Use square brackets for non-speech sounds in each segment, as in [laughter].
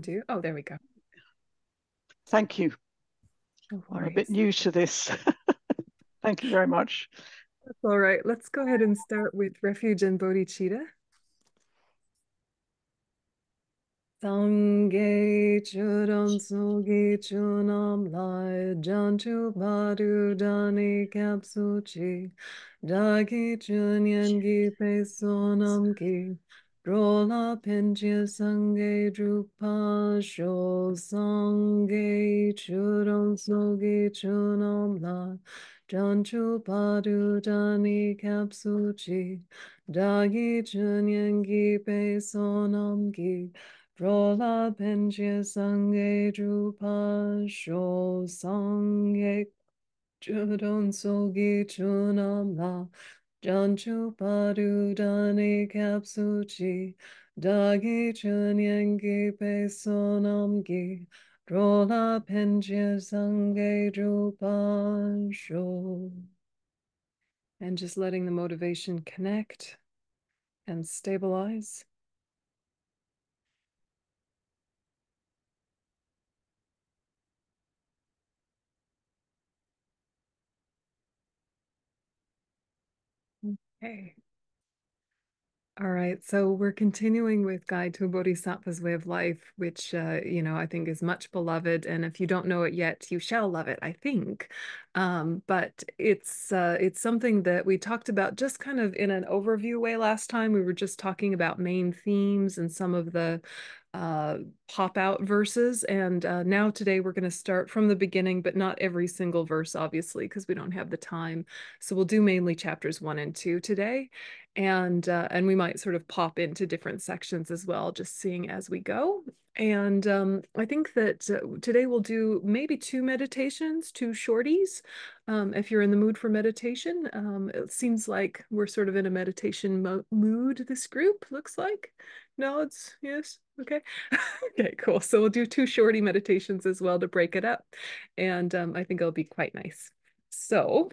do. Oh, there we go. Thank you. No I'm a bit new to this. [laughs] Thank you very much. That's all right. Let's go ahead and start with refuge and bodhicitta. Sangye churam sogi chunam lai janchu padu dani kapsuchi dagi chunyan gi pe sonam ki rola penchya sangye drupa sho sangye churam sogi chunam lai janchu padu dani kapsuchi dagi chunyan gi pe sonam ki Rola penchya sangye drupa sho sangye chudon sogi chunam la janchu padu dani kapsuchi dagi chunyangi pe sonam gi rola penchya sangye drupa sho and just letting the motivation connect and stabilize. Okay. All right, so we're continuing with Guide to a Bodhisattva's Way of Life, which, uh, you know, I think is much beloved. And if you don't know it yet, you shall love it, I think. Um, but it's uh, it's something that we talked about just kind of in an overview way last time. We were just talking about main themes and some of the uh, pop out verses. And uh, now today we're going to start from the beginning, but not every single verse, obviously, because we don't have the time. So we'll do mainly chapters one and two today. And, uh, and we might sort of pop into different sections as well, just seeing as we go. And um, I think that uh, today we'll do maybe two meditations, two shorties, um, if you're in the mood for meditation. Um, it seems like we're sort of in a meditation mo mood, this group looks like. Nods, yes, okay. [laughs] okay, cool. So we'll do two shorty meditations as well to break it up. And um, I think it'll be quite nice. So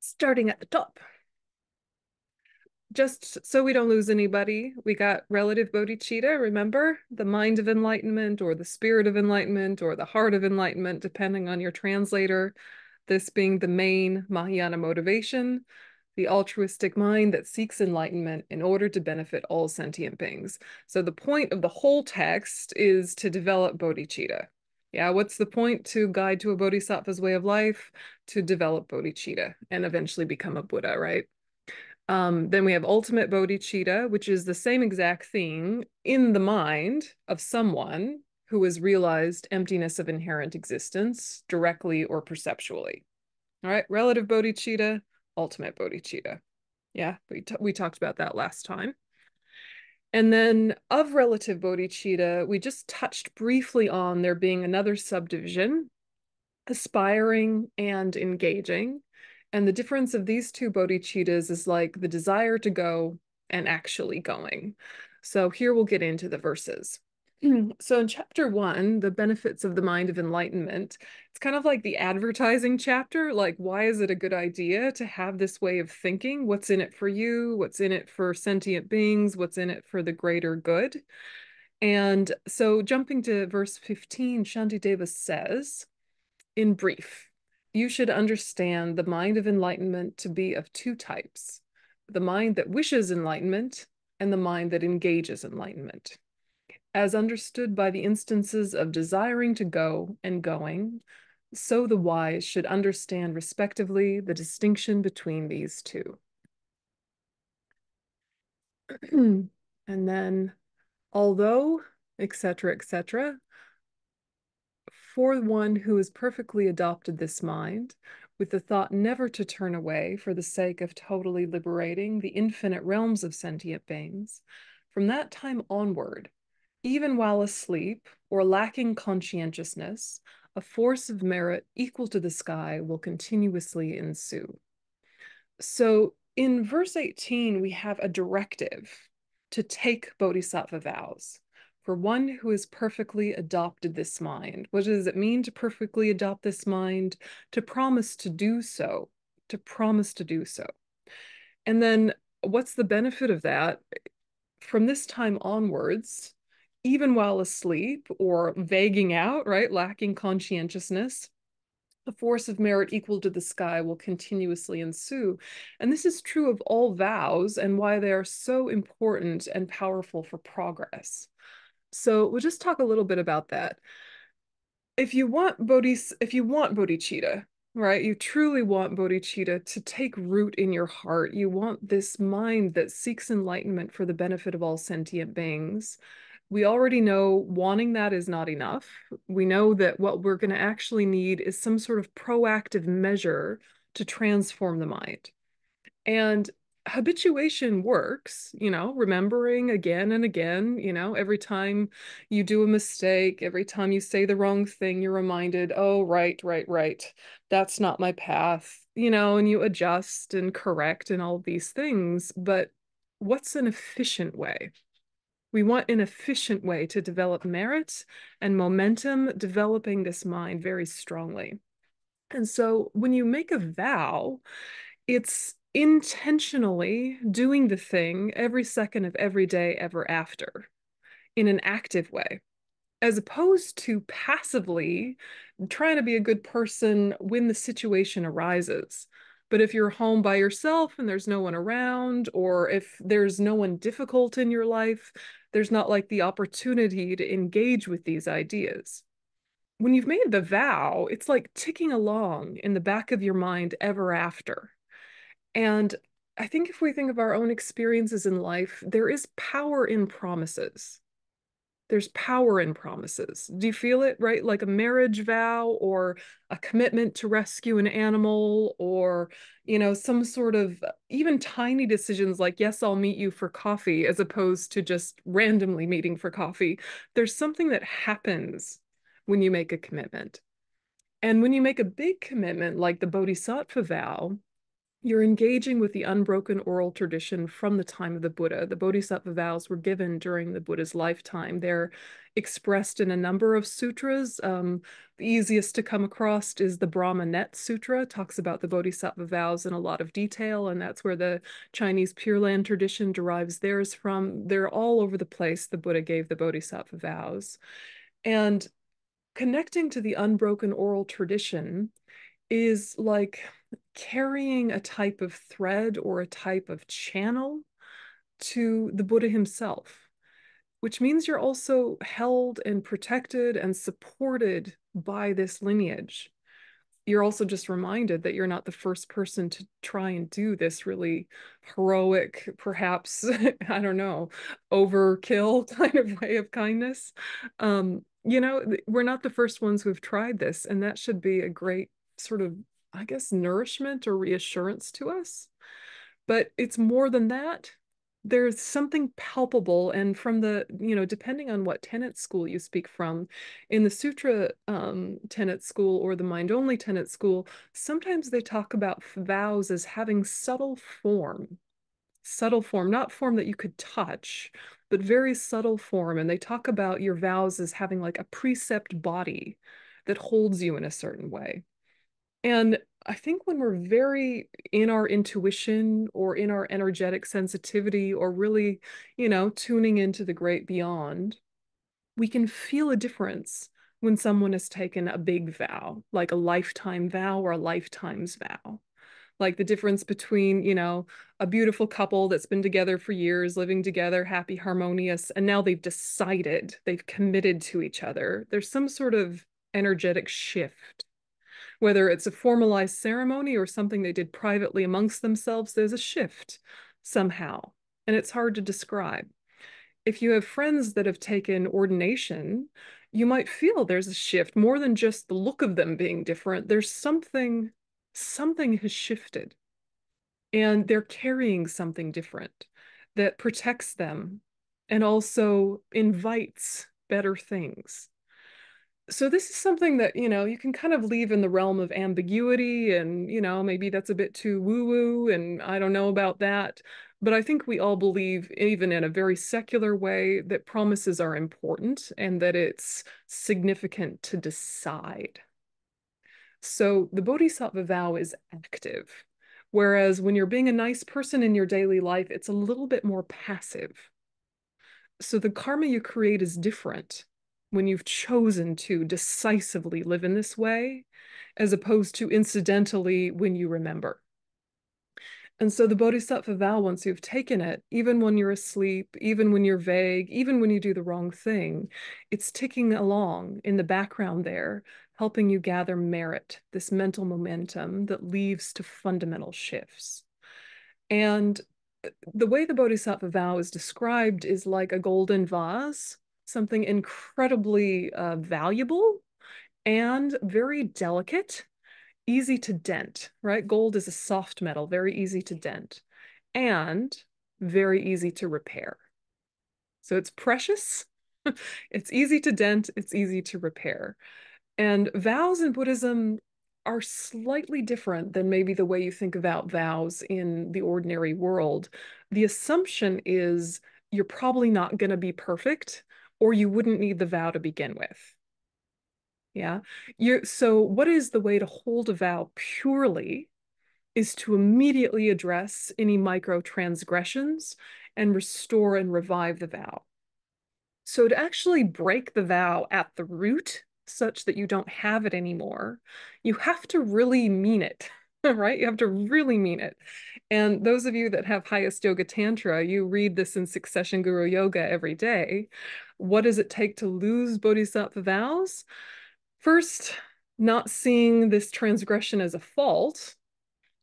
starting at the top just so we don't lose anybody, we got relative bodhicitta, remember? The mind of enlightenment or the spirit of enlightenment or the heart of enlightenment, depending on your translator. This being the main Mahayana motivation, the altruistic mind that seeks enlightenment in order to benefit all sentient beings. So the point of the whole text is to develop bodhicitta. Yeah, what's the point to guide to a bodhisattva's way of life? To develop bodhicitta and eventually become a Buddha, right? Um, then we have ultimate bodhicitta, which is the same exact thing in the mind of someone who has realized emptiness of inherent existence directly or perceptually. All right, relative bodhicitta, ultimate bodhicitta. Yeah, we, we talked about that last time. And then of relative bodhicitta, we just touched briefly on there being another subdivision, aspiring and engaging. And the difference of these two bodhicittas is like the desire to go and actually going. So here we'll get into the verses. [clears throat] so in chapter one, the benefits of the mind of enlightenment, it's kind of like the advertising chapter. Like, why is it a good idea to have this way of thinking? What's in it for you? What's in it for sentient beings? What's in it for the greater good? And so jumping to verse 15, Shanti Shantideva says, in brief, you should understand the mind of enlightenment to be of two types the mind that wishes enlightenment and the mind that engages enlightenment. As understood by the instances of desiring to go and going, so the wise should understand respectively the distinction between these two. [clears throat] and then, although, etc., etc., for one who has perfectly adopted this mind, with the thought never to turn away for the sake of totally liberating the infinite realms of sentient beings, from that time onward, even while asleep or lacking conscientiousness, a force of merit equal to the sky will continuously ensue. So in verse 18, we have a directive to take bodhisattva vows for one who has perfectly adopted this mind. What does it mean to perfectly adopt this mind? To promise to do so, to promise to do so. And then what's the benefit of that? From this time onwards, even while asleep or vaguing out, right, lacking conscientiousness, a force of merit equal to the sky will continuously ensue. And this is true of all vows and why they are so important and powerful for progress. So we'll just talk a little bit about that. If you want bodhis, if you want bodhicitta, right, you truly want bodhicitta to take root in your heart. You want this mind that seeks enlightenment for the benefit of all sentient beings we already know wanting that is not enough. We know that what we're going to actually need is some sort of proactive measure to transform the mind. And habituation works, you know, remembering again and again, you know, every time you do a mistake, every time you say the wrong thing, you're reminded, oh, right, right, right. That's not my path, you know, and you adjust and correct and all these things. But what's an efficient way? We want an efficient way to develop merit and momentum, developing this mind very strongly. And so when you make a vow, it's intentionally doing the thing every second of every day ever after in an active way, as opposed to passively trying to be a good person when the situation arises. But if you're home by yourself and there's no one around, or if there's no one difficult in your life, there's not like the opportunity to engage with these ideas. When you've made the vow, it's like ticking along in the back of your mind ever after. And I think if we think of our own experiences in life, there is power in promises there's power in promises. Do you feel it, right? Like a marriage vow or a commitment to rescue an animal or, you know, some sort of uh, even tiny decisions like, yes, I'll meet you for coffee, as opposed to just randomly meeting for coffee. There's something that happens when you make a commitment. And when you make a big commitment like the Bodhisattva vow, you're engaging with the unbroken oral tradition from the time of the Buddha. The Bodhisattva vows were given during the Buddha's lifetime. They're expressed in a number of sutras. Um, the easiest to come across is the Brahma Net Sutra, talks about the Bodhisattva vows in a lot of detail, and that's where the Chinese Pure Land tradition derives theirs from. They're all over the place. The Buddha gave the Bodhisattva vows. And connecting to the unbroken oral tradition is like carrying a type of thread or a type of channel to the Buddha himself, which means you're also held and protected and supported by this lineage. You're also just reminded that you're not the first person to try and do this really heroic, perhaps, [laughs] I don't know, overkill [laughs] kind of way of kindness. Um, you know, we're not the first ones who've tried this, and that should be a great sort of I guess, nourishment or reassurance to us. But it's more than that. There's something palpable, and from the, you know, depending on what tenet school you speak from, in the Sutra um, tenet school or the mind only tenet school, sometimes they talk about vows as having subtle form, subtle form, not form that you could touch, but very subtle form. And they talk about your vows as having like a precept body that holds you in a certain way. And I think when we're very in our intuition or in our energetic sensitivity or really, you know, tuning into the great beyond, we can feel a difference when someone has taken a big vow, like a lifetime vow or a lifetime's vow. Like the difference between, you know, a beautiful couple that's been together for years, living together, happy, harmonious, and now they've decided, they've committed to each other. There's some sort of energetic shift whether it's a formalized ceremony or something they did privately amongst themselves, there's a shift somehow, and it's hard to describe. If you have friends that have taken ordination, you might feel there's a shift more than just the look of them being different. There's something, something has shifted, and they're carrying something different that protects them and also invites better things so this is something that you know you can kind of leave in the realm of ambiguity and you know maybe that's a bit too woo woo and i don't know about that but i think we all believe even in a very secular way that promises are important and that it's significant to decide. So the bodhisattva vow is active whereas when you're being a nice person in your daily life it's a little bit more passive. So the karma you create is different when you've chosen to decisively live in this way, as opposed to incidentally when you remember. And so the Bodhisattva vow, once you've taken it, even when you're asleep, even when you're vague, even when you do the wrong thing, it's ticking along in the background there, helping you gather merit, this mental momentum that leads to fundamental shifts. And uh, the way the Bodhisattva vow is described is like a golden vase, something incredibly uh, valuable and very delicate easy to dent, right? Gold is a soft metal, very easy to dent, and very easy to repair. So it's precious, [laughs] it's easy to dent, it's easy to repair. And vows in Buddhism are slightly different than maybe the way you think about vows in the ordinary world. The assumption is you're probably not going to be perfect, or you wouldn't need the vow to begin with. Yeah. You so what is the way to hold a vow purely is to immediately address any micro transgressions and restore and revive the vow. So to actually break the vow at the root such that you don't have it anymore, you have to really mean it, [laughs] right? You have to really mean it. And those of you that have highest yoga tantra, you read this in succession guru yoga every day. What does it take to lose bodhisattva vows? First, not seeing this transgression as a fault,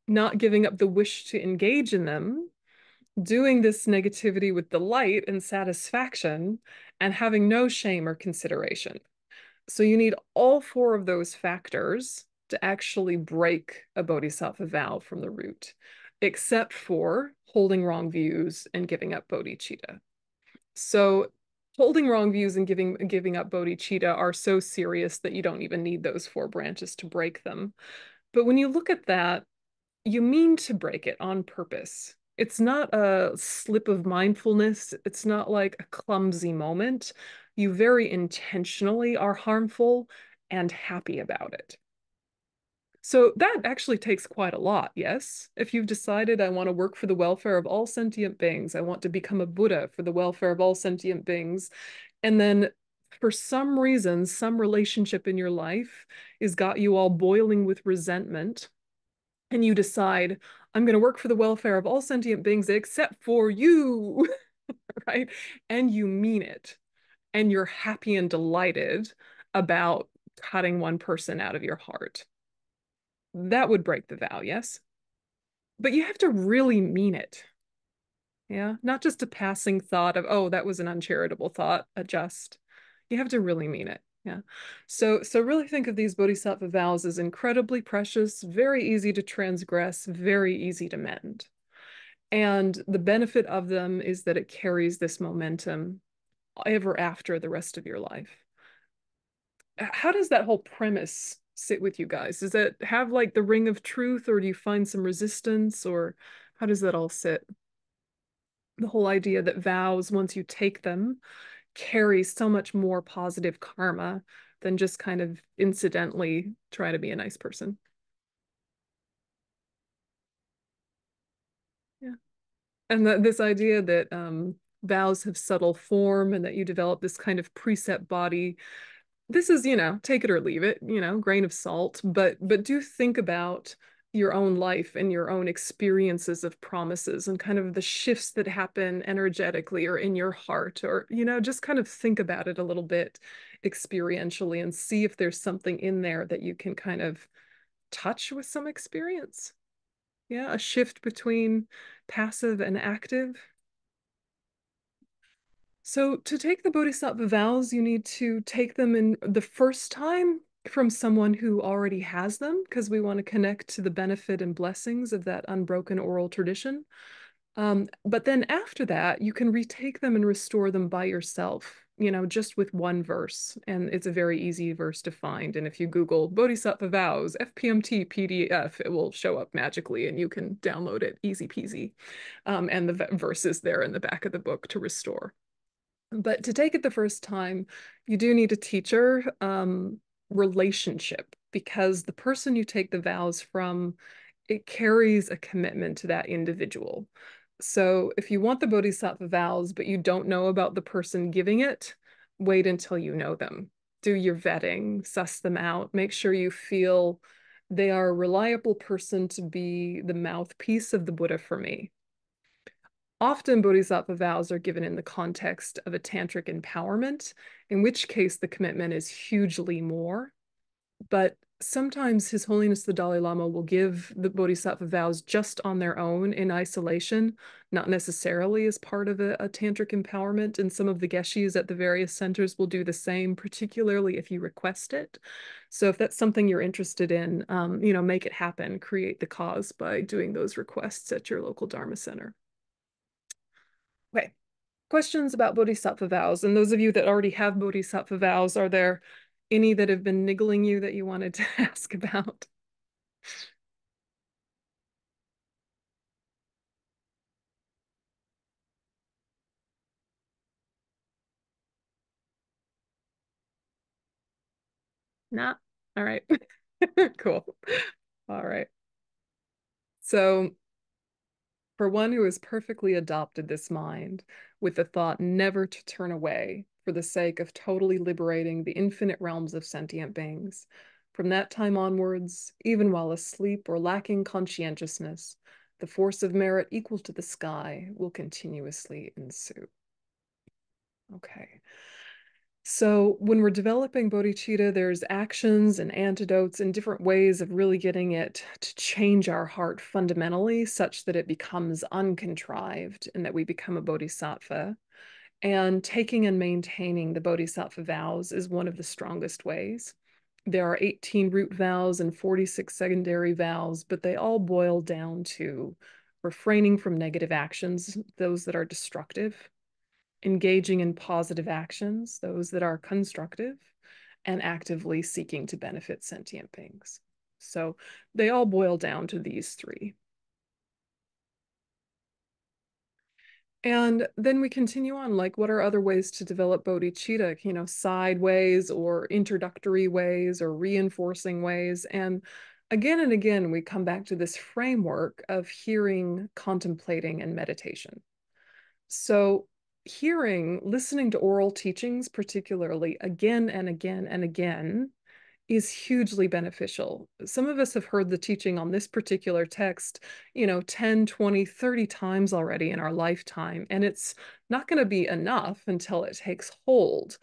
not giving up the wish to engage in them, doing this negativity with delight and satisfaction, and having no shame or consideration. So you need all four of those factors to actually break a bodhisattva vow from the root, except for holding wrong views and giving up bodhicitta. So holding wrong views and giving giving up bodhicitta are so serious that you don't even need those four branches to break them. But when you look at that, you mean to break it on purpose. It's not a slip of mindfulness. It's not like a clumsy moment. You very intentionally are harmful and happy about it. So that actually takes quite a lot, yes? If you've decided I want to work for the welfare of all sentient beings, I want to become a Buddha for the welfare of all sentient beings, and then for some reason, some relationship in your life has got you all boiling with resentment, and you decide, I'm going to work for the welfare of all sentient beings except for you, [laughs] right? And you mean it, and you're happy and delighted about cutting one person out of your heart that would break the vow, yes? But you have to really mean it. Yeah, not just a passing thought of, oh, that was an uncharitable thought, adjust. You have to really mean it. Yeah. So so really think of these bodhisattva vows as incredibly precious, very easy to transgress, very easy to mend. And the benefit of them is that it carries this momentum ever after the rest of your life. How does that whole premise sit with you guys? Does it have like the ring of truth or do you find some resistance or how does that all sit? The whole idea that vows, once you take them, carry so much more positive karma than just kind of incidentally try to be a nice person. Yeah. And that this idea that um, vows have subtle form and that you develop this kind of precept body this is you know take it or leave it you know grain of salt but but do think about your own life and your own experiences of promises and kind of the shifts that happen energetically or in your heart or you know just kind of think about it a little bit experientially and see if there's something in there that you can kind of touch with some experience. Yeah a shift between passive and active so to take the Bodhisattva vows, you need to take them in the first time from someone who already has them, because we want to connect to the benefit and blessings of that unbroken oral tradition. Um, but then after that, you can retake them and restore them by yourself, you know, just with one verse. And it's a very easy verse to find. And if you Google Bodhisattva vows, FPMT PDF, it will show up magically and you can download it easy peasy. Um, and the verse is there in the back of the book to restore. But to take it the first time, you do need a teacher um, relationship because the person you take the vows from, it carries a commitment to that individual. So if you want the Bodhisattva vows, but you don't know about the person giving it, wait until you know them. Do your vetting, suss them out, make sure you feel they are a reliable person to be the mouthpiece of the Buddha for me. Often Bodhisattva vows are given in the context of a tantric empowerment, in which case the commitment is hugely more. But sometimes His Holiness the Dalai Lama will give the Bodhisattva vows just on their own in isolation, not necessarily as part of a, a tantric empowerment. And some of the geshis at the various centers will do the same, particularly if you request it. So if that's something you're interested in, um, you know, make it happen, create the cause by doing those requests at your local Dharma center. Okay, questions about Bodhisattva vows. And those of you that already have Bodhisattva vows, are there any that have been niggling you that you wanted to [laughs] ask about? Not? All right. [laughs] cool. All right. So for one who has perfectly adopted this mind with the thought never to turn away for the sake of totally liberating the infinite realms of sentient beings. From that time onwards, even while asleep or lacking conscientiousness, the force of merit equal to the sky will continuously ensue. Okay. So when we're developing bodhicitta, there's actions and antidotes and different ways of really getting it to change our heart fundamentally such that it becomes uncontrived and that we become a bodhisattva. And taking and maintaining the bodhisattva vows is one of the strongest ways. There are 18 root vows and 46 secondary vows, but they all boil down to refraining from negative actions, those that are destructive, engaging in positive actions, those that are constructive, and actively seeking to benefit sentient beings. So they all boil down to these three. And then we continue on, like, what are other ways to develop bodhicitta, you know, sideways or introductory ways or reinforcing ways. And again and again, we come back to this framework of hearing, contemplating, and meditation. So hearing, listening to oral teachings, particularly again and again and again, is hugely beneficial. Some of us have heard the teaching on this particular text, you know, 10, 20, 30 times already in our lifetime, and it's not going to be enough until it takes hold.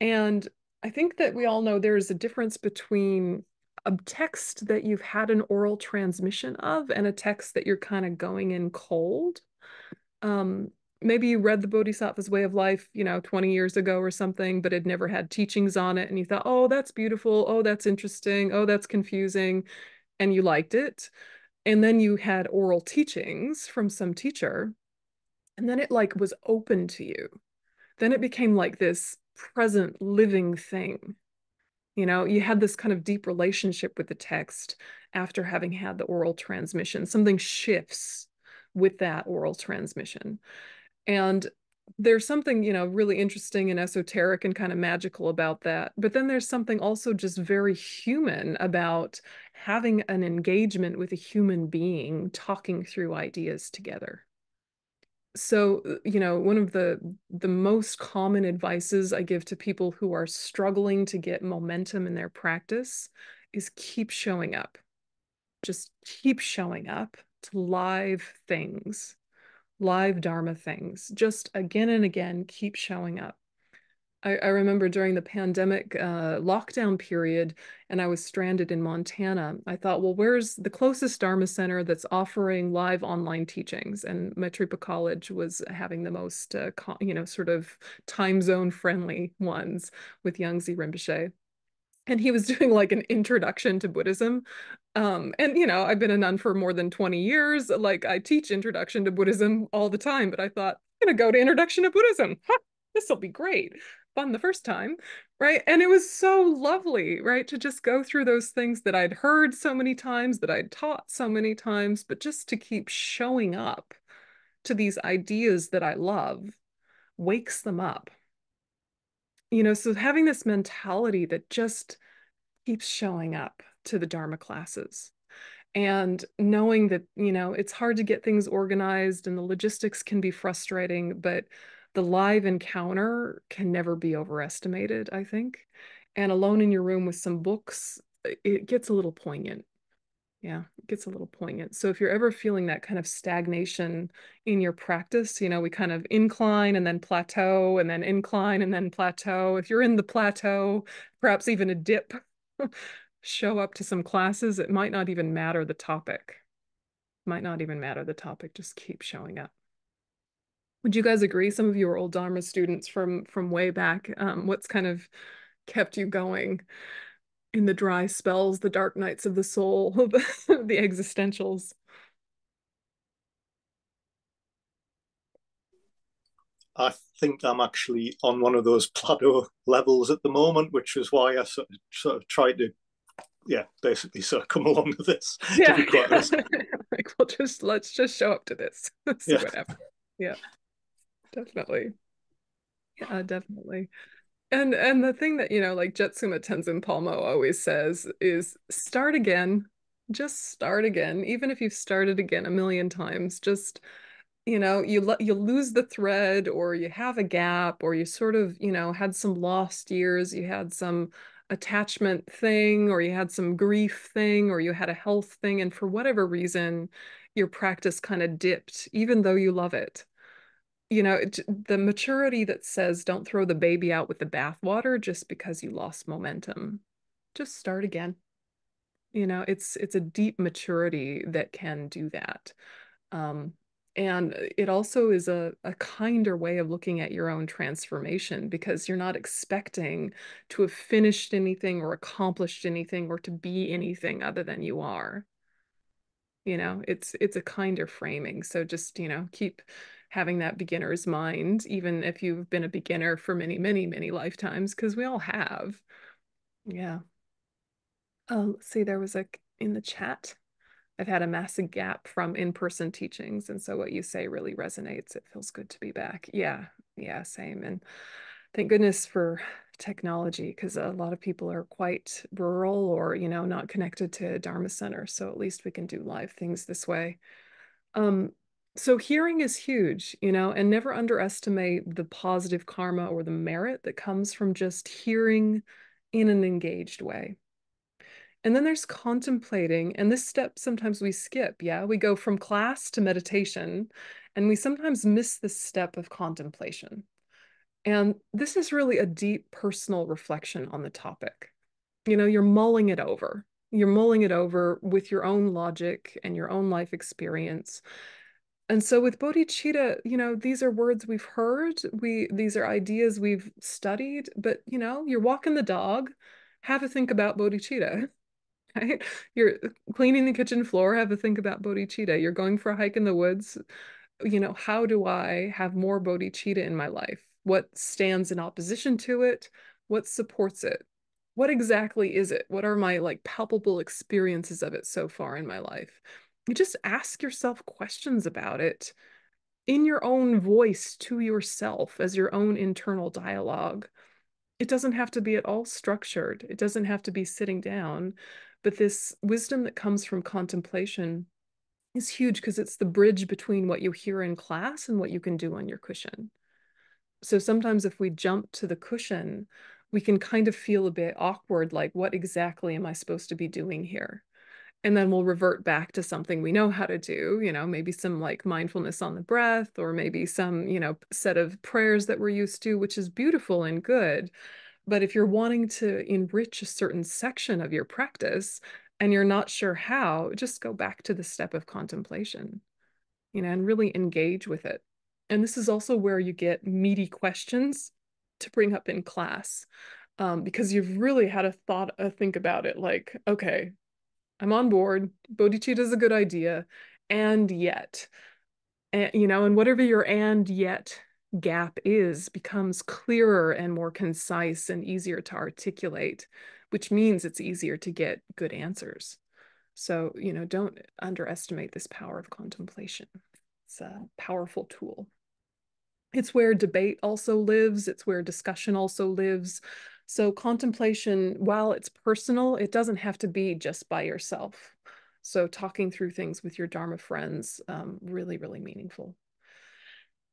And I think that we all know there's a difference between a text that you've had an oral transmission of and a text that you're kind of going in cold. Um, maybe you read the Bodhisattva's Way of Life, you know, 20 years ago or something, but had never had teachings on it. And you thought, oh, that's beautiful. Oh, that's interesting. Oh, that's confusing. And you liked it. And then you had oral teachings from some teacher. And then it like was open to you. Then it became like this present living thing. You know, you had this kind of deep relationship with the text after having had the oral transmission. Something shifts with that oral transmission. And there's something, you know, really interesting and esoteric and kind of magical about that. But then there's something also just very human about having an engagement with a human being talking through ideas together. So, uh, you know, one of the the most common advices I give to people who are struggling to get momentum in their practice is keep showing up. Just keep showing up to live things live Dharma things, just again and again keep showing up. I, I remember during the pandemic uh, lockdown period, and I was stranded in Montana. I thought, well, where's the closest Dharma center that's offering live online teachings? And Maitripa College was having the most, uh, you know, sort of time zone friendly ones with Yangsi Rinpoche and he was [laughs] doing like an introduction to Buddhism. Um, and you know, I've been a nun for more than 20 years. Like I teach introduction to Buddhism all the time, but I thought, I'm gonna go to introduction to Buddhism. this will be great. Fun the first time, right? And it was so lovely, right? To just go through those things that I'd heard so many times, that I'd taught so many times, but just to keep showing up to these ideas that I love wakes them up you know, so having this mentality that just keeps showing up to the Dharma classes. and knowing that you know it's hard to get things organized and the logistics can be frustrating but the live encounter can never be overestimated i think. And alone in your room with some books it gets a little poignant. Yeah it gets a little poignant. So if you're ever feeling that kind of stagnation in your practice you know we kind of incline and then plateau and then incline and then plateau. If you're in the plateau perhaps even a dip [laughs] show up to some classes it might not even matter the topic might not even matter the topic just keep showing up would you guys agree some of you are old dharma students from from way back um, what's kind of kept you going in the dry spells, the dark nights of the soul, [laughs] the existentials. I think I'm actually on one of those plateau levels at the moment, which is why I sort of, sort of tried to, yeah, basically sort of come [laughs] along with this. Yeah, [laughs] like we'll just let's just show up to this, [laughs] see yeah. what happens. Yeah, definitely. Yeah, definitely and and the thing that you know like Jetsunma Tenzin Palmo always says is start again just start again even if you've started again a million times just you know you let you lose the thread or you have a gap or you sort of you know had some lost years you had some attachment thing or you had some grief thing or you had a health thing and for whatever reason your practice kind of dipped even though you love it. You know the maturity that says don't throw the baby out with the bathwater just because you lost momentum. Just start again. You know it's it's a deep maturity that can do that. Um, and uh, it also is a, a kinder way of looking at your own transformation because you're not expecting to have finished anything or accomplished anything or to be anything other than you are you know it's it's a kinder framing so just you know keep having that beginner's mind, even if you've been a beginner for many, many, many lifetimes, because we all have. Yeah. Oh, see, there was a in the chat. I've had a massive gap from in-person teachings. And so what you say really resonates. It feels good to be back. Yeah, yeah, same. And thank goodness for technology because a lot of people are quite rural or, you know, not connected to Dharma Center. So at least we can do live things this way. Um, so hearing is huge, you know, and never underestimate the positive karma or the merit that comes from just hearing in an engaged way. And then there's contemplating, and this step sometimes we skip. Yeah, we go from class to meditation, and we sometimes miss this step of contemplation. And this is really a deep personal reflection on the topic. You know, you're mulling it over. You're mulling it over with your own logic and your own life experience and so with bodhicitta you know these are words we've heard we these are ideas we've studied but you know you're walking the dog have a think about bodhicitta right? You're cleaning the kitchen floor have a think about bodhicitta. You're going for a hike in the woods. You know how do i have more bodhicitta in my life? What stands in opposition to it? What supports it? What exactly is it? What are my like palpable experiences of it so far in my life? You just ask yourself questions about it in your own voice to yourself as your own internal dialogue. It doesn't have to be at all structured, it doesn't have to be sitting down. But this wisdom that comes from contemplation is huge because it's the bridge between what you hear in class and what you can do on your cushion. So sometimes if we jump to the cushion, we can kind of feel a bit awkward like, what exactly am I supposed to be doing here? and then we'll revert back to something we know how to do you know maybe some like mindfulness on the breath or maybe some you know set of prayers that we're used to which is beautiful and good but if you're wanting to enrich a certain section of your practice and you're not sure how just go back to the step of contemplation you know and really engage with it and this is also where you get meaty questions to bring up in class um, because you've really had a thought a think about it like okay I'm on board. Bodhicitta is a good idea. And yet, and, you know, and whatever your and yet gap is becomes clearer and more concise and easier to articulate, which means it's easier to get good answers. So, you know, don't underestimate this power of contemplation. It's a powerful tool. It's where debate also lives, it's where discussion also lives. So contemplation, while it's personal, it doesn't have to be just by yourself. So talking through things with your Dharma friends, um, really, really meaningful.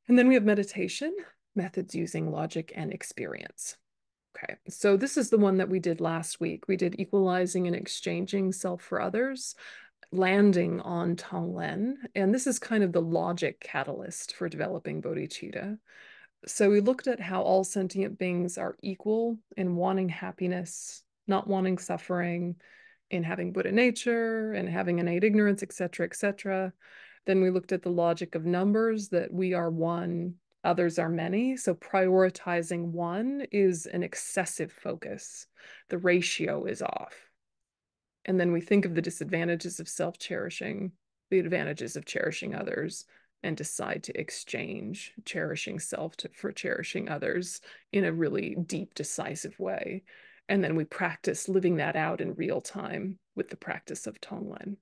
And then we have meditation, methods using logic and experience. Okay, so this is the one that we did last week. We did equalizing and exchanging self for others, landing on Tonglen. And this is kind of the logic catalyst for developing bodhicitta. So we looked at how all sentient beings are equal in wanting happiness, not wanting suffering, in having Buddha nature and having innate ignorance, etc., etc. Then we looked at the logic of numbers that we are one, others are many. So prioritizing one is an excessive focus. The ratio is off. And then we think of the disadvantages of self cherishing, the advantages of cherishing others, and decide to exchange cherishing self to, for cherishing others in a really deep, decisive way. And then we practice living that out in real time with the practice of Tonglen.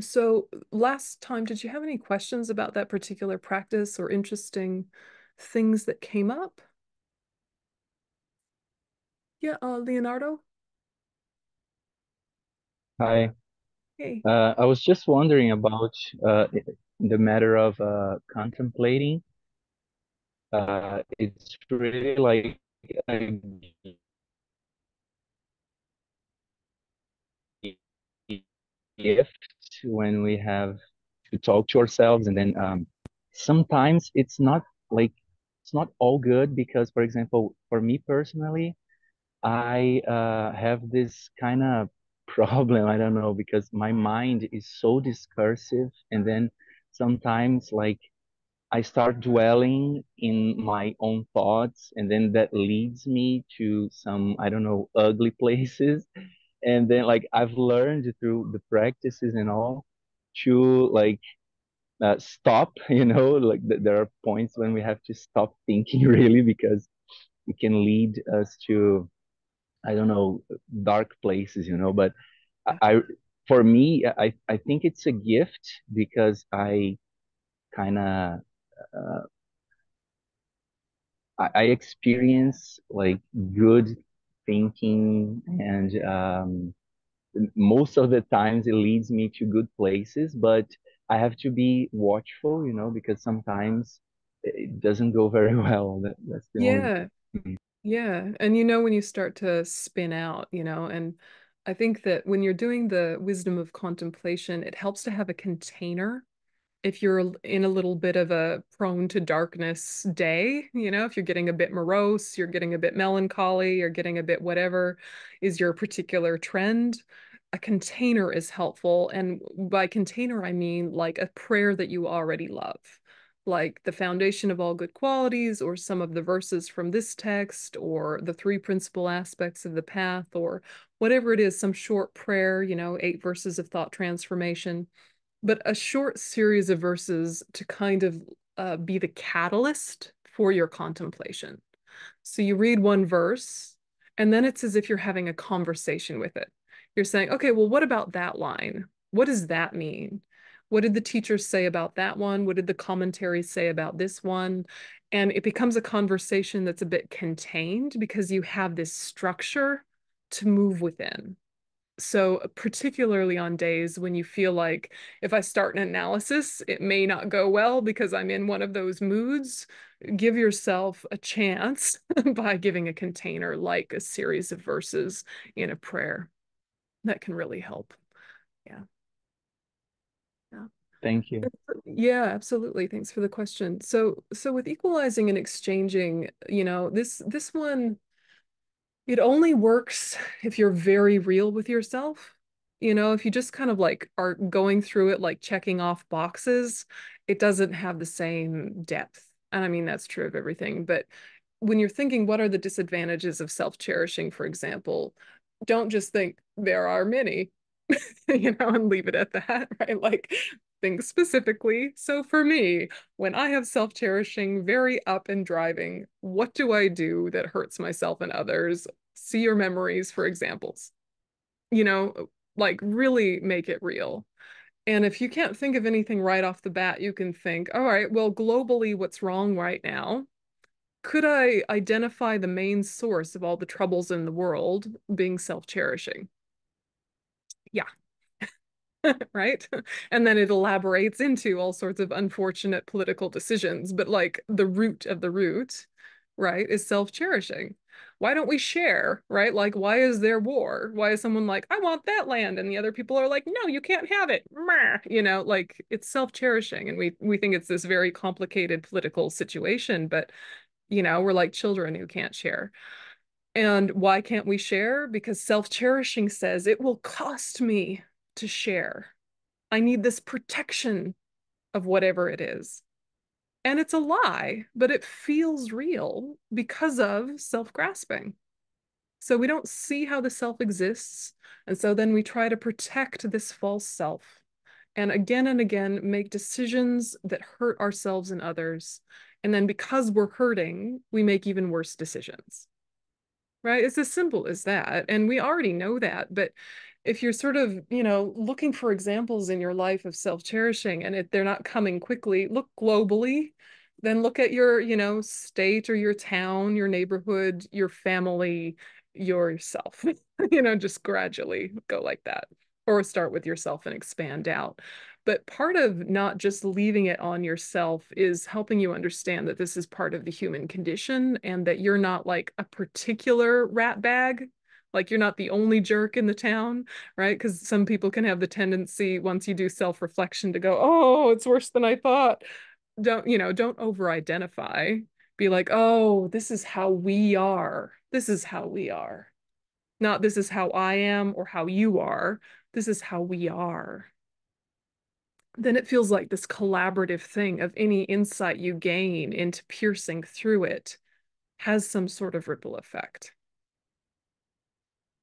So last time, did you have any questions about that particular practice or interesting things that came up? Yeah, uh, Leonardo? Hi. Hey. Uh, I was just wondering about uh, the matter of uh, contemplating. Uh, it's really like a gift when we have to talk to ourselves and then um, sometimes it's not like it's not all good because for example for me personally i uh, have this kind of [laughs] problem i don't know because my mind is so discursive and then sometimes like i start dwelling in my own thoughts and then that leads me to some i don't know ugly [laughs] places and then like I've learned through the practices and all to like uh, stop [laughs] you know like th- there are points when we have to stop thinking [laughs] really because it can lead us to I don't know dark places you know but I, I for me I I think it's a gift because I kind of uh, I, I experience like good thinking and um most of the times it leads me to good places, but I have to be watchful, you know, because sometimes it doesn't go [laughs] very well. That, that's the yeah. Yeah. And you know, when you start to spin out, you know, and I think that when you're doing the wisdom of contemplation, it helps to have a container if you're in a little bit of a prone to darkness day, you know, if you're getting a bit morose, you're getting a bit melancholy, you're getting a bit whatever is your particular trend, a container is helpful. And by container, I mean like a prayer that you already love, like the foundation of all good qualities, or some of the verses from this text, or the three principal aspects of the path, or whatever it is, some short prayer, you know, eight verses of thought transformation but a short series of verses to kind of uh, be the catalyst for your contemplation. So you read one verse, and then it's as if you're having a conversation with it. You're saying, okay, well, what about that line? What does that mean? What did the teachers say about that one? What did the commentary say about this one? And it becomes a conversation that's a bit contained because you have this structure to move within so uh, particularly on days when you feel like if I start an analysis, it may not go well because I'm in one of those moods, give yourself a chance [laughs] by giving a container like a series of verses in a prayer. That can really help. Yeah. Yeah. Thank you. [laughs] Yeah, absolutely. Thanks for the question. So so with equalizing and exchanging, you know, this this one it only works if you're very real with yourself. You know, if you just kind of like are going through it, like checking off boxes, it doesn't have the same depth. And I mean, that's true of everything. But when you're thinking, what are the disadvantages of self cherishing, for example, don't just think there are many, [laughs] you know, and leave it at that, [laughs] right? Like, think specifically. So for me, when I have self cherishing, very up and driving, what do I do that hurts myself and others? See your memories for examples. You know, like really make it real. And if you can't think of anything right off the bat, you can think, all right, well, globally, what's wrong right now? Could I identify the main source of all the troubles in the world being self cherishing? Yeah. [laughs] right? And then it elaborates into all sorts of unfortunate political decisions. But like the root of the root, right, is self cherishing. Why don't we share, right? Like, why is there war? Why is someone like, I want that land? And the other people are like, no, you can't have it. You know, like it's self cherishing. And we, we think it's this very complicated political situation, but, you know, we're like children who can't share. And why can't we share? Because self cherishing says it will cost me to share. I need this protection of whatever it is. And it's a lie, but it feels real because of self grasping. So we don't see how the self exists. And so then we try to protect this false self and again and again make decisions that hurt ourselves and others. And then because we're hurting, we make even worse decisions. Right? It's as simple as that. And we already know that. But if you're sort of, you know, looking for examples in your life of self-cherishing and if they're not coming quickly, look globally, then look at your, you know, state or your town, your neighborhood, your family, yourself. [laughs] you know, just gradually go like that. Or start with yourself and expand out. But part of not just leaving it on yourself is helping you understand that this is part of the human condition and that you're not like a particular rat bag like you're not the only jerk in the town, right? Because some people can have the tendency once you do self-reflection to go, oh, it's worse than I thought. Don't, you know, don't over-identify. Be like, oh, this is how we are. This is how we are. Not this is how I am or how you are. This is how we are. Then it feels like this collaborative thing of any insight you gain into piercing through it has some sort of ripple effect.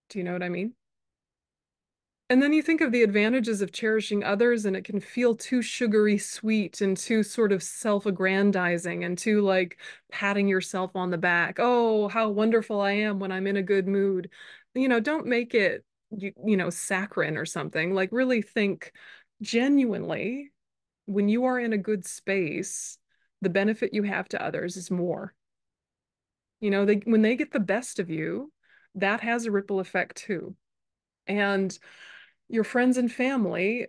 Do you know what I mean? And then you think of the advantages of cherishing others, and it can feel too sugary sweet and too sort of self aggrandizing and too like patting yourself on the back. Oh, how wonderful I am when I'm in a good mood. You know, don't make it, you, you know, saccharine or something. Like, really think genuinely when you are in a good space, the benefit you have to others is more. You know, they when they get the best of you, that has a ripple effect too. And your friends and family,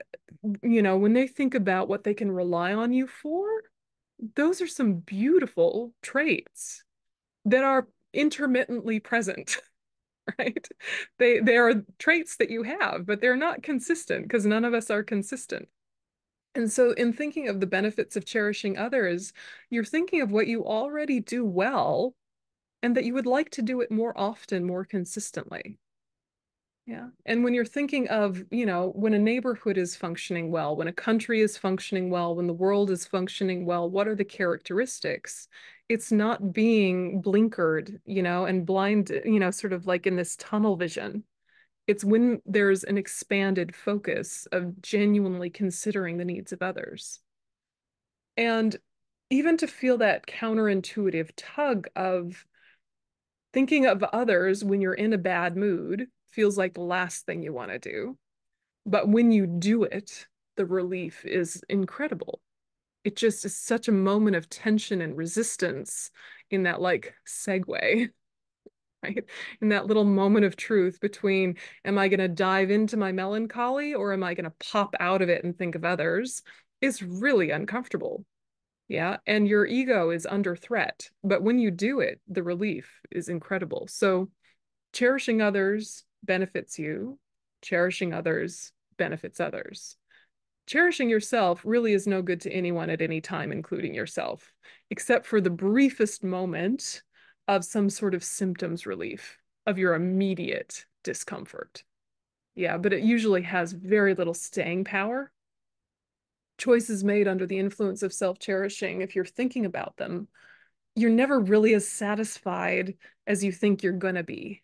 you know, when they think about what they can rely on you for, those are some beautiful traits that are intermittently present. [laughs] right they they are traits that you have but they're not consistent because none of us are consistent and so in thinking of the benefits of cherishing others you're thinking of what you already do well and that you would like to do it more often, more consistently. Yeah. And when you're thinking of, you know, when a neighborhood is functioning well, when a country is functioning well, when the world is functioning well, what are the characteristics? It's not being blinkered, you know, and blind, you know, sort of like in this tunnel vision. It's when there's an expanded focus of genuinely considering the needs of others. And even to feel that counterintuitive tug of thinking of others when you're in a bad mood feels like the last thing you want to do. But when you do it, the relief is incredible. It just is such a moment of tension and resistance in that like segue, [laughs] right? In that little moment of truth between, am I going to dive into my melancholy or am I going to pop out of it and think of others? Is really uncomfortable. Yeah. And your ego is under threat. But when you do it, the relief is incredible. So cherishing others benefits you, cherishing others benefits others. Cherishing yourself really is no good to anyone at any time, including yourself, except for the briefest moment of some sort of symptoms relief of your immediate discomfort. Yeah, but it usually has very little staying power choices made under the influence of self-cherishing, if you're thinking about them, you're never really as satisfied as you think you're gonna be.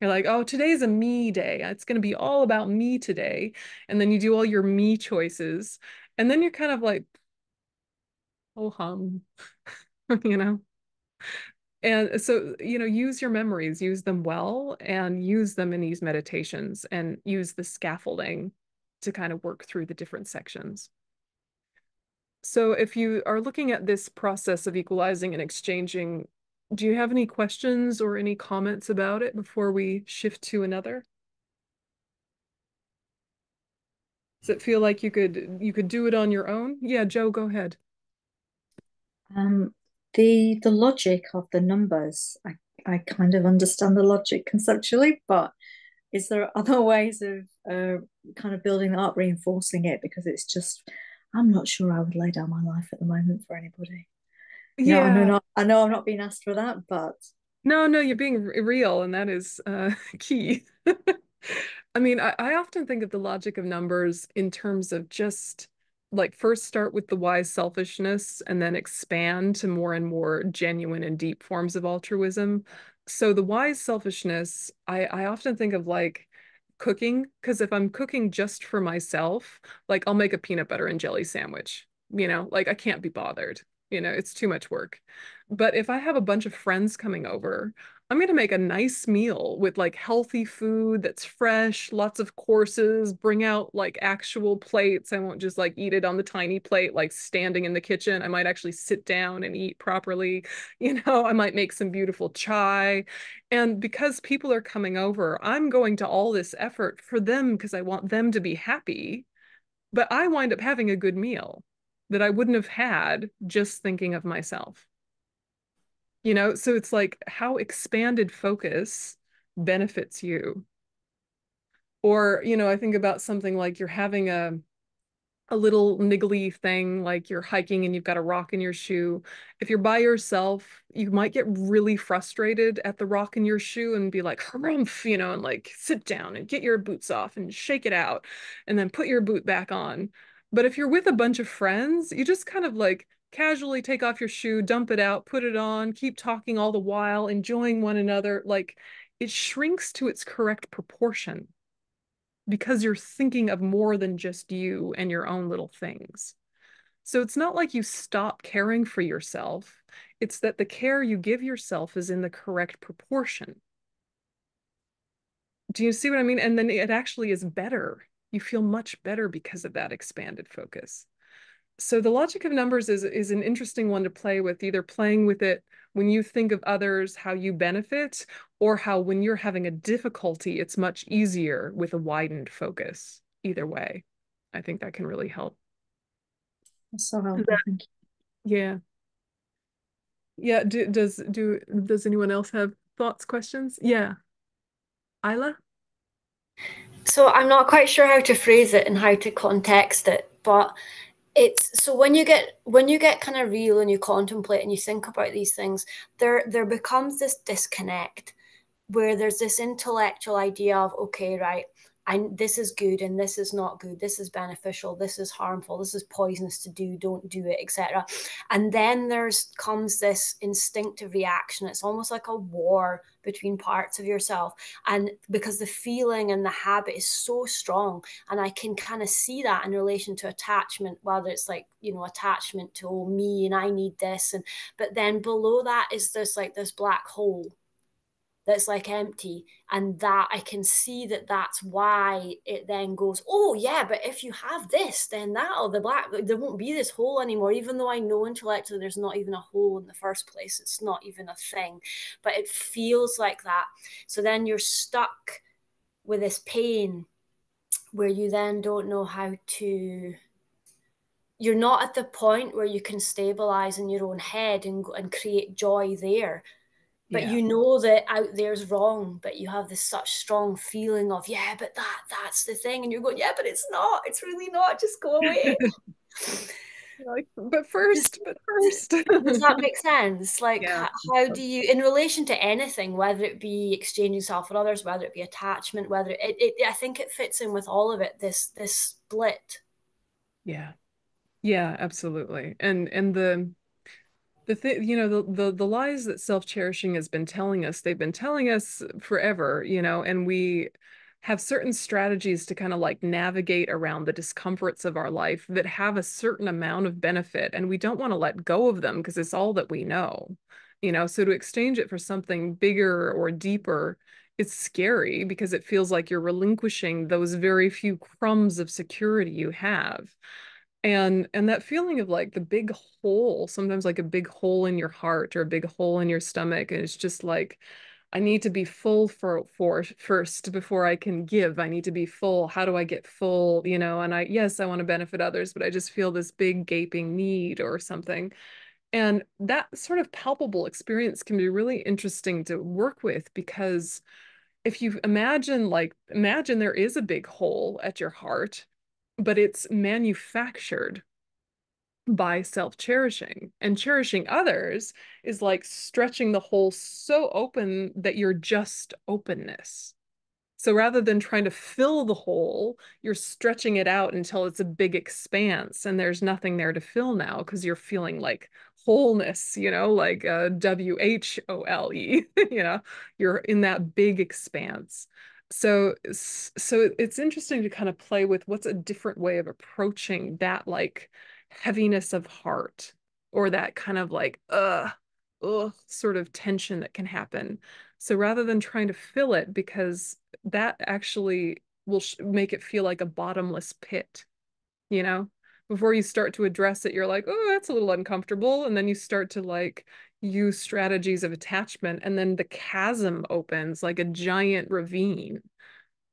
You're like, oh, today's a me day. It's gonna be all about me today. And then you do all your me choices. And then you're kind of like, oh hum, [laughs] you know? And so, you know, use your memories, use them well, and use them in these meditations and use the scaffolding to kind of work through the different sections. So if you are looking at this process of equalizing and exchanging, do you have any questions or any comments about it before we shift to another? Does it feel like you could you could do it on your own? Yeah, Joe, go ahead. Um, the the logic of the numbers, I, I kind of understand the logic conceptually, but is there other [laughs] ways of uh, kind of building up, reinforcing it? Because it's just, I'm not sure I would lay down my life at the moment for anybody. Yeah, I know not, I know I'm not being asked for that, but no, no, you're being real, and that is uh, [laughs] key. [laughs] I mean, I, I often think of the logic of numbers in terms of just like first start with the wise selfishness and then expand to more and more genuine and deep forms of altruism. So the wise selfishness, I, I often think of like cooking, because if I'm cooking just for myself, like I'll make a peanut butter and jelly sandwich, you know, like I can't be bothered you know, it's too much work. But if I have a bunch of friends coming over, I'm going to make a nice meal with like healthy food that's fresh, lots of courses, bring out like actual plates. I won't just like eat it on the tiny plate, like standing in the kitchen. I might actually sit down and eat properly. [laughs] You know, I might make some beautiful chai. And because people are coming over, I'm going to all this effort for them because I want them to be happy. But I wind up having a good meal that I wouldn't have had just thinking of myself. You know, so it's like how expanded focus benefits you. Or, you know, I think about something like you're having a a little niggly thing like you're hiking and you've got a rock in your shoe. If you're by yourself, you might get really frustrated at the rock in your shoe and be like, harumph, you know, and like sit down and get your boots off and shake it out and then put your boot back on. But if you're with a bunch of friends, you just kind of like casually take off your shoe, dump it out, put it on, keep talking all the while, enjoying one another. Like it shrinks to its correct proportion because you're thinking of more than just you and your own little things. So it's not like you stop caring for yourself. It's that the care you give yourself is in the correct proportion. Do you see what I mean? And then it actually is better you feel much better because of that expanded focus. So the logic of numbers is, is an interesting one to play with, either playing with it when you think of others, how you benefit, or how when you're having a difficulty, it's much easier with a widened focus. Either way, I think that can really help. That's so helpful. Thank you. Yeah. Yeah. Do, does do does anyone else have thoughts, questions? Yeah. Isla? so I'm not quite sure how to phrase it and how to context it, but it's so when you get when you get kind of real and you contemplate and you think about these things, there there becomes this disconnect where there's this intellectual idea of okay, right, and this is good and this is not good this is beneficial this is harmful this is poisonous to do don't do it etc and then there's comes this instinctive reaction. It's almost like a war between parts of yourself. And because the feeling and the habit is so strong and i can kind of see that in relation to attachment whether it's like you know attachment to oh, me and i need this and but then below that is this like this black hole that's like empty and that i can see that that's why it then goes oh yeah but if you have this then that'll the black there won't be this hole anymore even though i know intellectually there's not even a hole in the first place it's not even a thing but it feels like that. So then you're stuck with this pain where you then don't know how to you're not at the point where you can stabilize in your own head and, and create joy there but yeah. you know that out there's wrong but you have this such strong feeling of yeah but that that's the thing and you're going yeah but it's not. It's really not. Just go [laughs] away. Like but first but first. [laughs] Does that make sense? Like yeah. how do you in relation to anything whether it be exchanging self with others whether it be attachment whether it, it i think it fits in with all of it this this split. Yeah. Yeah absolutely. And and the the thing you know the, the the lies that self-cherishing has been telling us they've been telling us forever you know and we have certain strategies to kind of like navigate around the discomforts of our life that have a certain amount of benefit and we don't want to let go of them because it's all that we know you know? So to exchange it for something bigger or deeper it's scary because it feels like you're relinquishing those very few crumbs of security you have and and that feeling of like the big hole sometimes like a big hole in your heart or a big hole in your stomach and it's just like I need to be full for for first before I can give. I need to be full. How do I get full? You know, and I yes, I want to benefit others, but I just feel this big gaping need or something. And that sort of palpable experience can be really interesting to work with because if you imagine like imagine there is a big hole at your heart, but it's manufactured by self cherishing. And cherishing others is like stretching the hole so open that you're just openness. So rather than trying to fill the hole, you're stretching it out until it's a big expanse and there's nothing there to fill now because you're feeling like wholeness, you know, like uh, W H O L E, [laughs] you know, you're in that big expanse. So, so it's interesting to kind of play with what's a different way of approaching that like heaviness of heart or that kind of like uh ugh, sort of tension that can happen. So rather than trying to fill it, because that actually will make it feel like a bottomless pit, you know? Before you start to address it, you're like, oh, that's a little uncomfortable. And then you start to like use strategies of attachment, and then the chasm opens like a giant ravine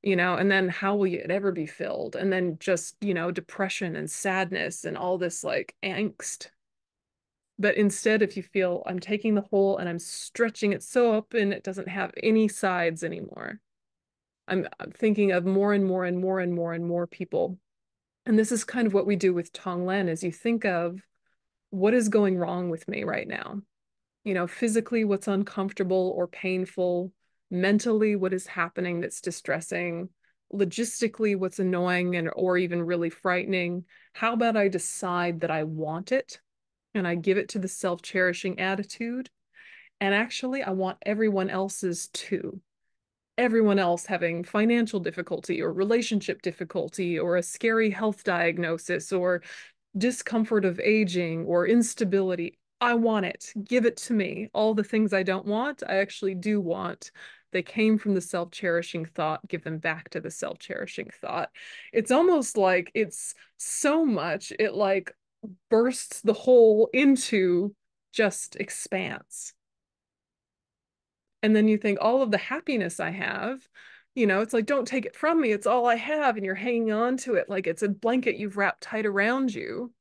you know and then how will it ever be filled? And then just you know depression and sadness and all this like angst. But instead if you feel i'm taking the hole and i'm stretching it so open it doesn't have any sides anymore I'm, I'm thinking of more and more and more and more and more people. And this is kind of what we do with tonglen is you think of what is going wrong with me right now you know physically what's uncomfortable or painful mentally what is happening that's distressing logistically what's annoying and or even really frightening how about i decide that i want it and i give it to the self-cherishing attitude? And actually i want everyone else's too. Everyone else having financial difficulty or relationship difficulty or a scary health diagnosis or discomfort of aging or instability I want it. Give it to me. All the things I don't want, I actually do want. They came from the self cherishing thought, give them back to the self cherishing thought. It's almost like it's so much, it like bursts the hole into just expanse. And then you think, all of the happiness I have, you know, it's like, don't take it from me. It's all I have. And you're hanging on to it like it's a blanket you've wrapped tight around you.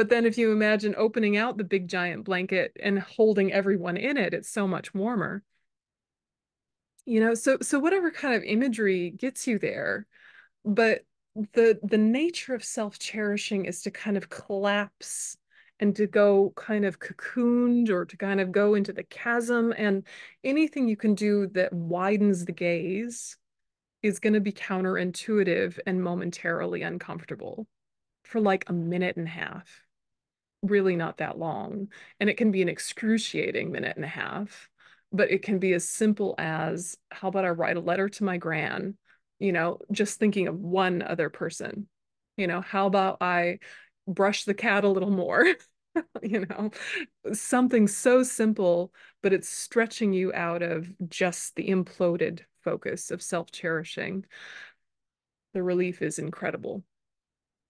But then if you imagine opening out the big giant blanket and holding everyone in it, it's so much warmer. You know so so whatever kind of imagery gets you there but the the nature of self-cherishing is to kind of collapse and to go kind of cocooned or to kind of go into the chasm and anything you can do that widens the gaze is going to be counterintuitive and momentarily uncomfortable for like a minute and a half really not that long and it can be an excruciating minute and a half but it can be as simple as how about I write a letter to my gran, you know, just thinking of one other person. You know, how about I brush the cat a little more? [laughs] you know, something so simple, but it's stretching you out of just the imploded focus of self cherishing. The relief is incredible.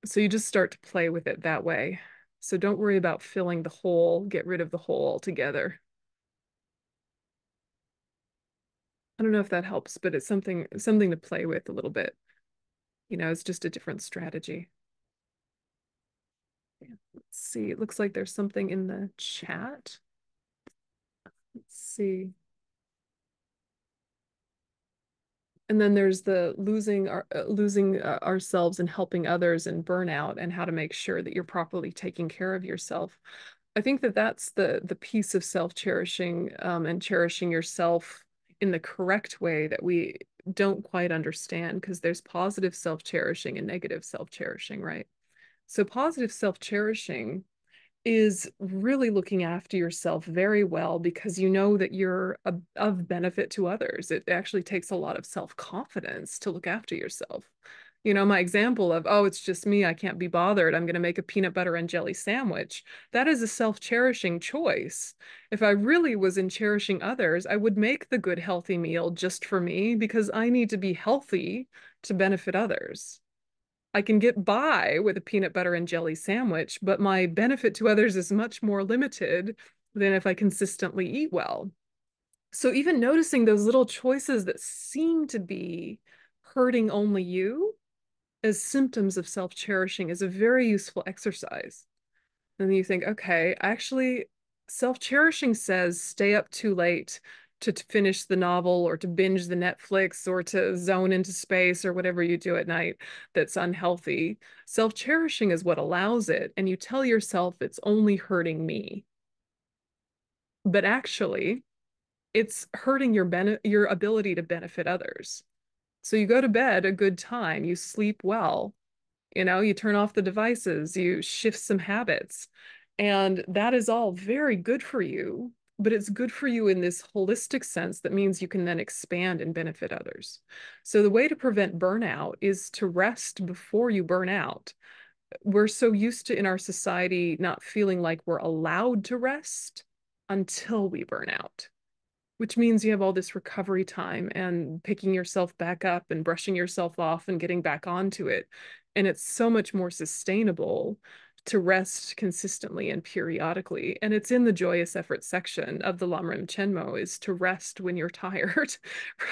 So you just start to play with it that way. So don't worry about filling the hole, get rid of the hole altogether. I don't know if that helps, but it's something something to play with a little bit. You know, it's just a different strategy. Let's see. It looks like there's something in the chat. Let's see. And then there's the losing our uh, losing uh, ourselves and helping others and burnout and how to make sure that you're properly taking care of yourself. I think that that's the the piece of self cherishing um, and cherishing yourself in the correct way that we don't quite understand because there's positive self-cherishing and negative self-cherishing, right? So positive self-cherishing is really looking after yourself very well because you know that you're a, of benefit to others. It actually takes a lot of self-confidence to look after yourself you know, my example of, oh, it's just me, I can't be bothered, I'm going to make a peanut butter and jelly sandwich. That is a self cherishing choice. If I really was in cherishing others, I would make the good, healthy meal just for me because I need to be healthy to benefit others. I can get by with a peanut butter and jelly sandwich, but my benefit to others is much more limited than if I consistently eat well. So even noticing those little choices that seem to be hurting only you as symptoms of self-cherishing is a very useful exercise. And then you think, okay, actually, self-cherishing says stay up too late to, to finish the novel or to binge the Netflix or to zone into space or whatever you do at night that's unhealthy. Self-cherishing is what allows it. And you tell yourself it's only hurting me. But actually, it's hurting your ben- your ability to benefit others. So you go to bed a good time, you sleep well, you know, you turn off the devices, you shift some habits. And that is all very good for you, but it's good for you in this holistic sense that means you can then expand and benefit others. So the way to prevent burnout is to rest before you burn out. We're so used to in our society not feeling like we're allowed to rest until we burn out which means you have all this recovery time and picking yourself back up and brushing yourself off and getting back onto it. And it's so much more sustainable to rest consistently and periodically. And it's in the joyous effort section of the Lamrim Chenmo is to rest when you're [laughs] tired,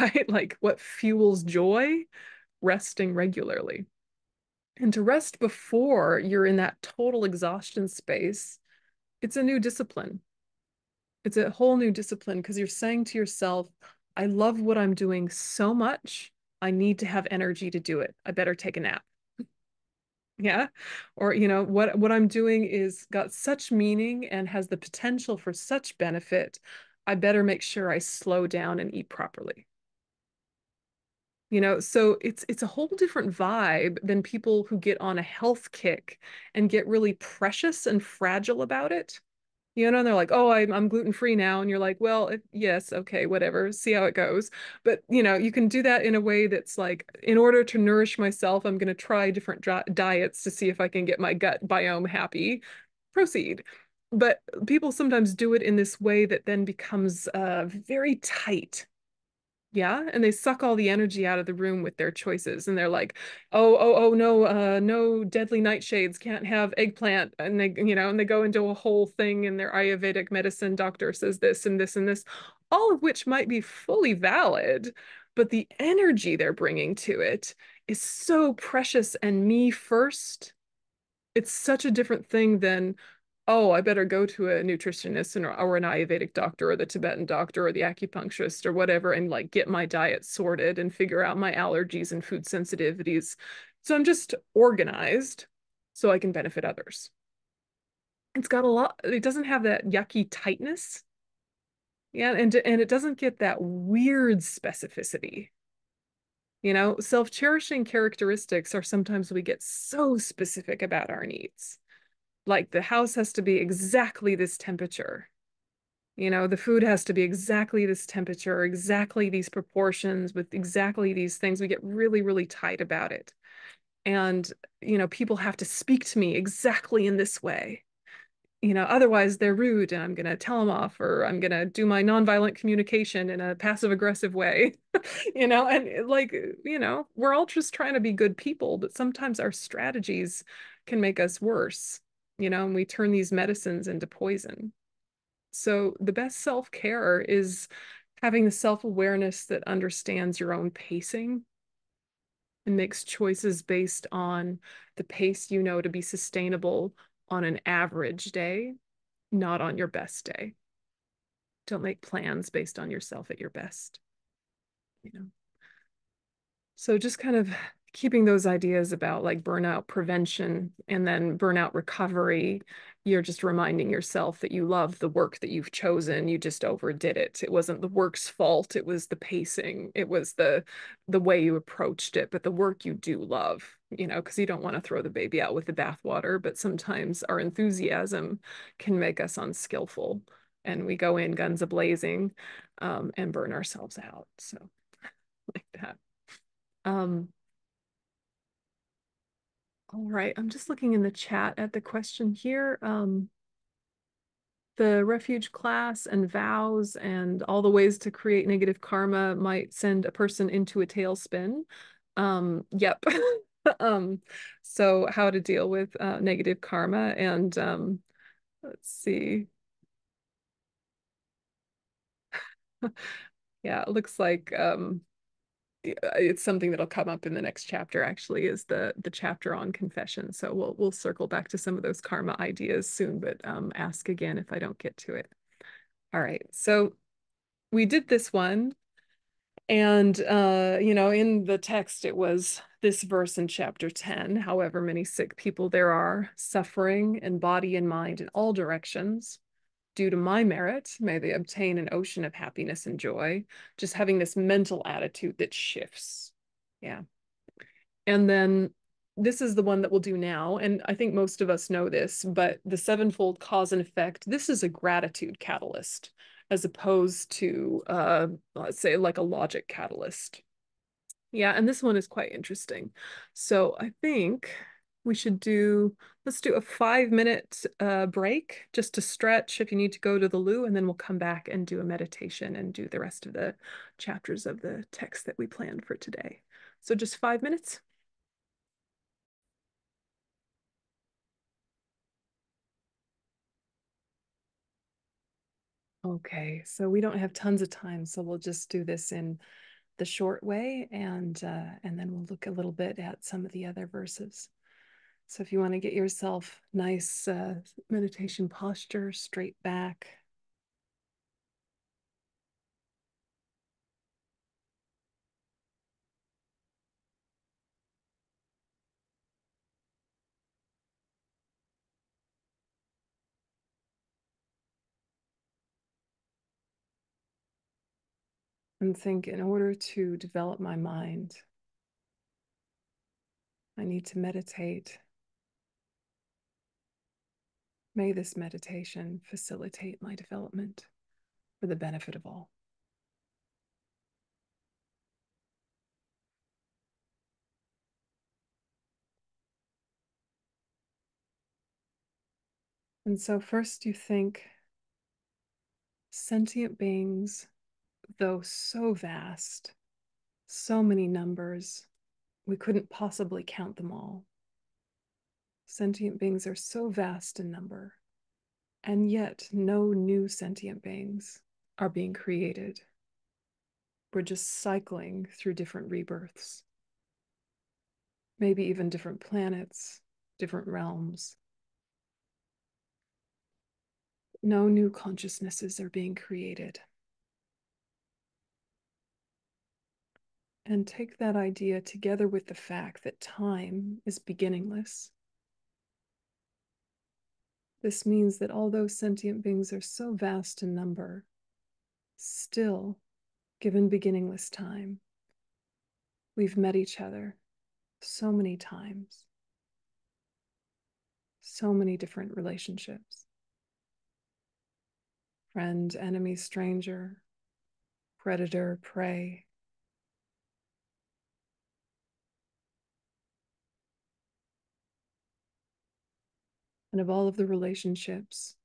right? Like what fuels joy? Resting regularly. And to rest before you're in that total exhaustion space, it's a new discipline it's a whole new discipline because you're saying to yourself, I love what I'm doing so much. I need to have energy to do it. I better take a nap. Yeah. Or, you know, what, what I'm doing is got such meaning and has the potential for such benefit. I better make sure I slow down and eat properly. You know, so it's it's a whole different vibe than people who get on a health kick and get really precious and fragile about it you know, and they're like, oh, I'm, I'm gluten free now. And you're like, well, if, yes, okay, whatever, see how it goes. But, you know, you can do that in a way that's like, in order to nourish myself, I'm going to try different diets to see if I can get my gut biome happy. Proceed. But people sometimes do it in this way that then becomes uh, very tight yeah and they suck all the energy out of the room with their choices and they're like oh oh oh no uh no deadly nightshades can't have eggplant and they you know and they go into a whole thing and their ayurvedic medicine doctor says this and this and this all of which might be fully valid but the energy they're bringing to it is so precious and me first it's such a different thing than oh, I better go to a nutritionist or, or an Ayurvedic doctor or the Tibetan doctor or the acupuncturist or whatever and like get my diet sorted and figure out my allergies and food sensitivities. So I'm just organized so I can benefit others. It's got a lot, it doesn't have that yucky tightness. Yeah, and, and it doesn't get that weird specificity. You know, self-cherishing characteristics are sometimes we get so specific about our needs like the house has to be exactly this temperature. You know the food has to be exactly this temperature exactly these proportions with exactly these things. We get really really tight about it. And you know people have to speak to me exactly in this way. You know otherwise they're rude and i'm going to tell them off or i'm going to do my nonviolent communication in a passive aggressive way. [laughs] You know and eh, like you know we're all just trying to be good people but sometimes our strategies can make us worse you know, and we turn these medicines into poison. So the best self-care is having the self-awareness that understands your own pacing and makes choices based on the pace you know to be sustainable on an average day, not on your best day. Don't make plans based on yourself at your best. You know. So just kind of keeping those ideas about like burnout prevention and then burnout recovery you're just reminding yourself that you love the work that you've chosen you just overdid it. It wasn't the work's fault it was the pacing it was the the way you approached it but the work you do love you know because you don't want to throw the baby out with the bathwater but sometimes our enthusiasm can make us unskillful and we go in guns a blazing um, and burn ourselves out so [laughs] like that. Um all right, I'm just looking in the chat at the question here. Um, the refuge class and vows and all the ways to create negative karma might send a person into a tailspin. Um, yep. [laughs] um, so how to deal with uh, negative karma and um, let's see. [laughs] yeah, it looks like um, it's something that'll come up in the next chapter actually is the the chapter on confession. So we'll we'll circle back to some of those karma ideas soon but um, ask again if i don't get to it. All right so we did this one and uh you know in the text it was this verse in chapter 10 however many sick people there are suffering in body and mind in all directions due to my merit, may they obtain an ocean of happiness and joy. Just having this mental attitude that shifts. Yeah. And then this is the one that we'll do now. And I think most of us know this, but the sevenfold cause and effect, this is a gratitude catalyst as opposed to, uh, let's say, like a logic catalyst. Yeah, and this one is quite interesting. So I think we should do, let's do a five minute uh, break just to stretch if you need to go to the loo, and then we'll come back and do a meditation and do the rest of the chapters of the text that we planned for today. So just five minutes. Okay, so we don't have tons of time, so we'll just do this in the short way and uh, and then we'll look a little bit at some of the other verses. So if you want to get yourself nice uh, meditation posture, straight back. And think in order to develop my mind, I need to meditate May this meditation facilitate my development for the benefit of all. And so, first, you think sentient beings, though so vast, so many numbers, we couldn't possibly count them all. Sentient beings are so vast in number, and yet no new sentient beings are being created. We're just cycling through different rebirths, maybe even different planets, different realms. No new consciousnesses are being created. And take that idea together with the fact that time is beginningless this means that although sentient beings are so vast in number, still, given beginningless time, we've met each other so many times, so many different relationships friend, enemy, stranger, predator, prey. And of all of the relationships,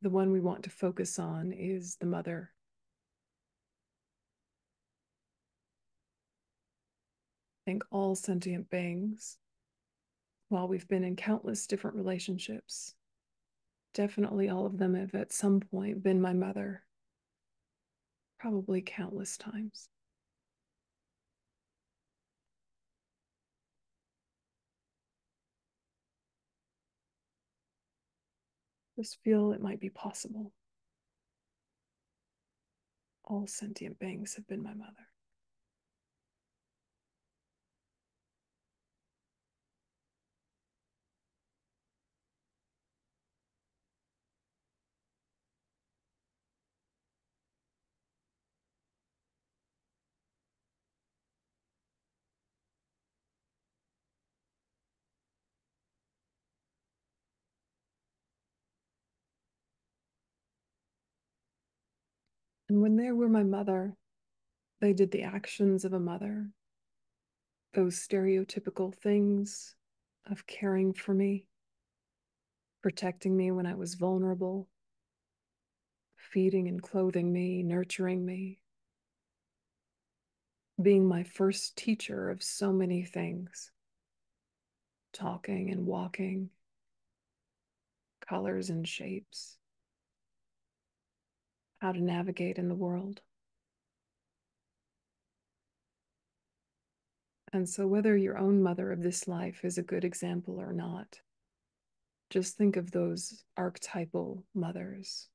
the one we want to focus on is the mother. I think all sentient beings, while we've been in countless different relationships, definitely all of them have at some point been my mother, probably countless times. Just feel it might be possible. All sentient beings have been my mother. And when they were my mother, they did the actions of a mother, those stereotypical things of caring for me, protecting me when I was vulnerable, feeding and clothing me, nurturing me, being my first teacher of so many things, talking and walking, colors and shapes how to navigate in the world. And so, whether your own mother of this life is a good example or not, just think of those archetypal mothers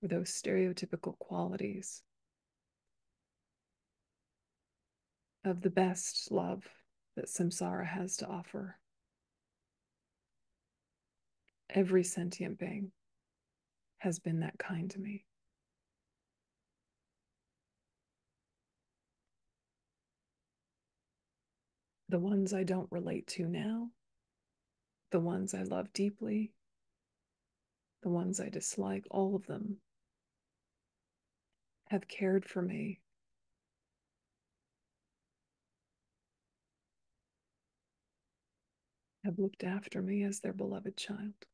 or those stereotypical qualities of the best love that samsara has to offer. Every sentient being has been that kind to me. The ones I don't relate to now, the ones I love deeply, the ones I dislike, all of them have cared for me have looked after me as their beloved child.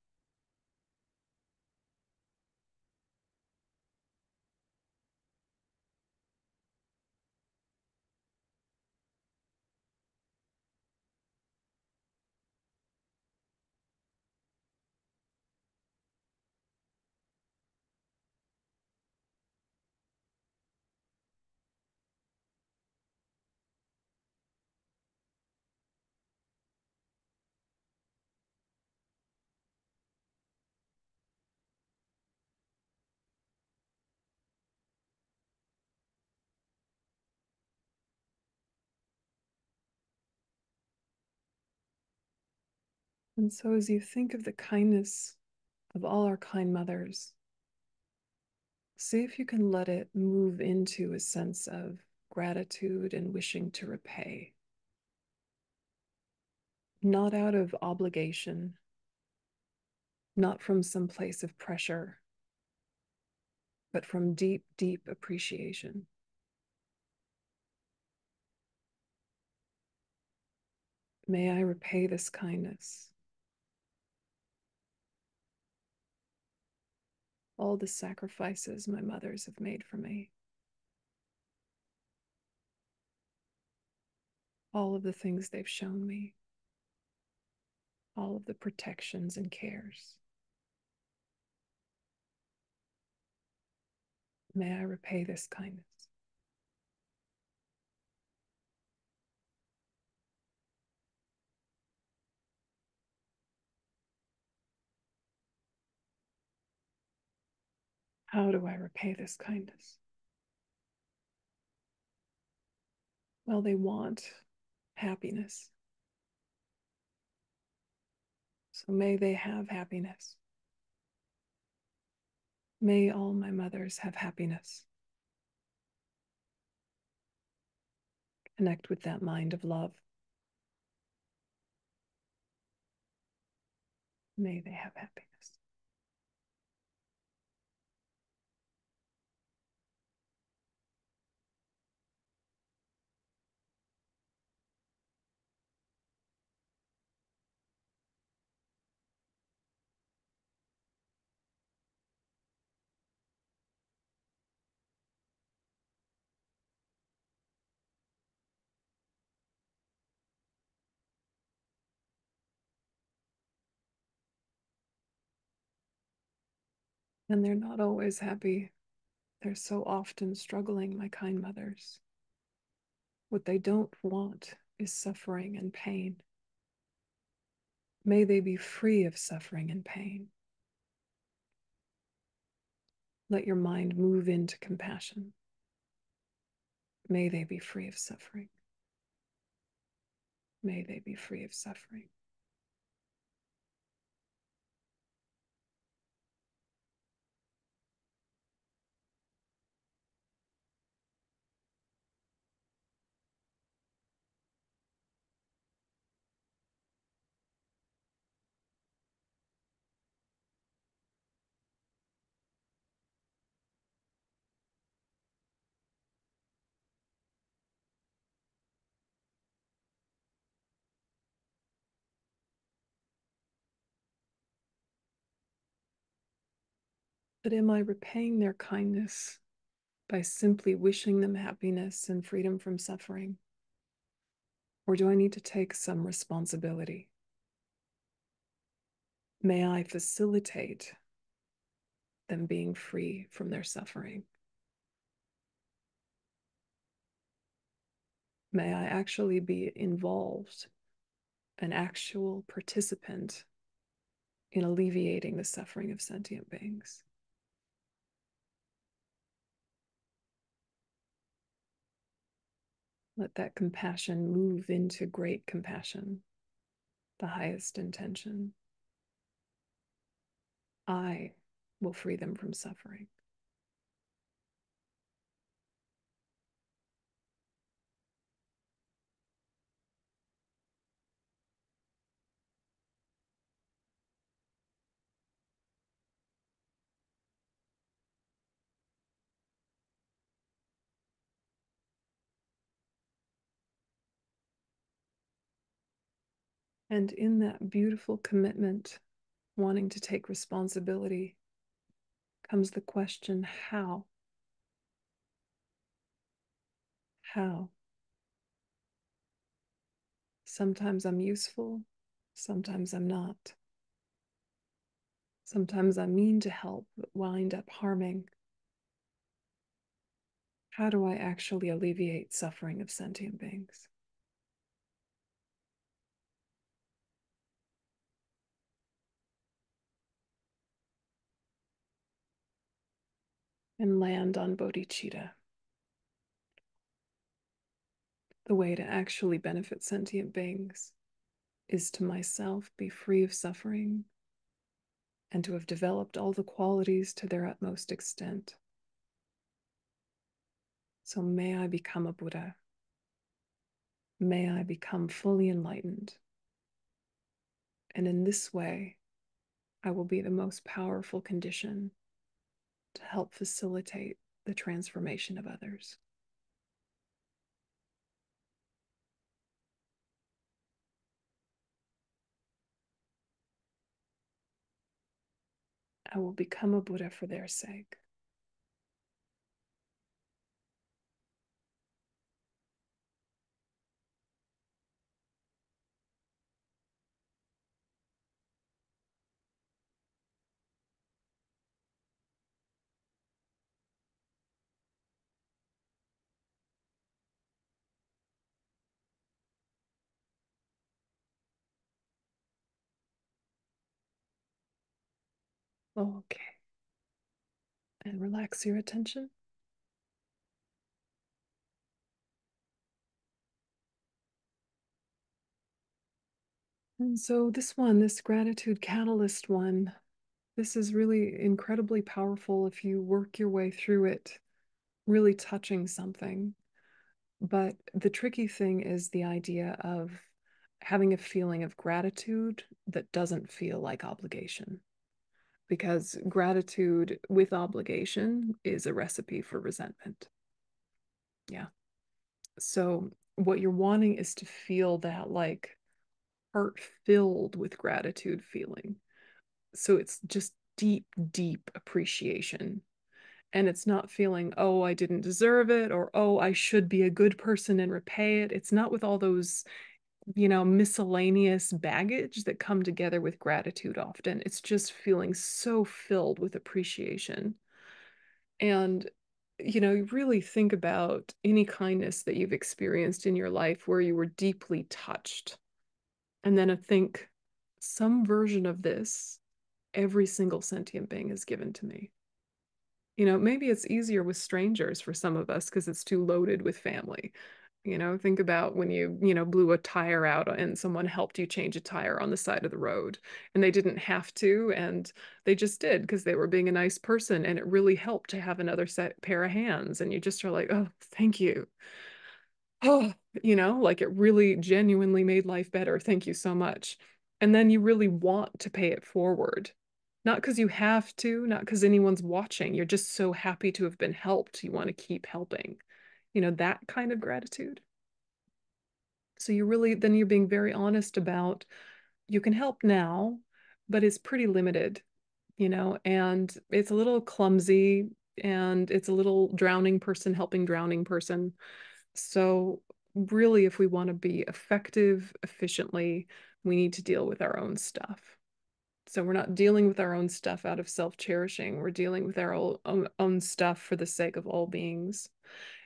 And so, as you think of the kindness of all our kind mothers, see if you can let it move into a sense of gratitude and wishing to repay. Not out of obligation, not from some place of pressure, but from deep, deep appreciation. May I repay this kindness. All the sacrifices my mothers have made for me, all of the things they've shown me, all of the protections and cares. May I repay this kindness. How do I repay this kindness? Well, they want happiness. So may they have happiness. May all my mothers have happiness. Connect with that mind of love. May they have happiness. And they're not always happy. They're so often struggling, my kind mothers. What they don't want is suffering and pain. May they be free of suffering and pain. Let your mind move into compassion. May they be free of suffering. May they be free of suffering. But am I repaying their kindness by simply wishing them happiness and freedom from suffering? Or do I need to take some responsibility? May I facilitate them being free from their suffering. May I actually be involved, an actual participant in alleviating the suffering of sentient beings. Let that compassion move into great compassion, the highest intention. I will free them from suffering. And in that beautiful commitment, wanting to take responsibility, comes the question how? How? Sometimes I'm useful, sometimes I'm not. Sometimes I mean to help, but wind up harming. How do I actually alleviate suffering of sentient beings? And land on bodhicitta. The way to actually benefit sentient beings is to myself be free of suffering and to have developed all the qualities to their utmost extent. So may I become a Buddha. May I become fully enlightened. And in this way, I will be the most powerful condition to help facilitate the transformation of others. I will become a Buddha for their sake. Okay. And relax your attention. And so, this one, this gratitude catalyst one, this is really incredibly powerful if you work your way through it, really touching something. But the tricky thing is the idea of having a feeling of gratitude that doesn't feel like obligation because gratitude with obligation is a recipe for resentment. Yeah. So, what you're wanting is to feel that like heart filled with gratitude feeling. So, it's just deep, deep appreciation. And it's not feeling, oh, I didn't deserve it, or oh, I should be a good person and repay it. It's not with all those you know, miscellaneous baggage that come together with gratitude often. It's just feeling so filled with appreciation. And, you know, you really think about any kindness that you've experienced in your life where you were deeply touched. And then I think some version of this, every single sentient being is given to me. You know, maybe it's easier with strangers for some of us because it's too loaded with family you know, think about when you, you know, blew a tire out and someone helped you change a tire on the side of the road and they didn't have to and they just did because they were being a nice person and it really helped to have another set pair of hands and you just are like, "Oh, thank you." Oh, you know, like it really genuinely made life better. Thank you so much. And then you really want to pay it forward. Not because you have to, not because anyone's watching. You're just so happy to have been helped. You want to keep helping you know, that kind of gratitude. So you really, then you're being very honest about you can help now, but it's pretty limited, you know, and it's a little clumsy and it's a little drowning person helping drowning person. So really, if we want to be effective efficiently, we need to deal with our own stuff. So we're not dealing with our own stuff out of self cherishing. We're dealing with our own, own stuff for the sake of all beings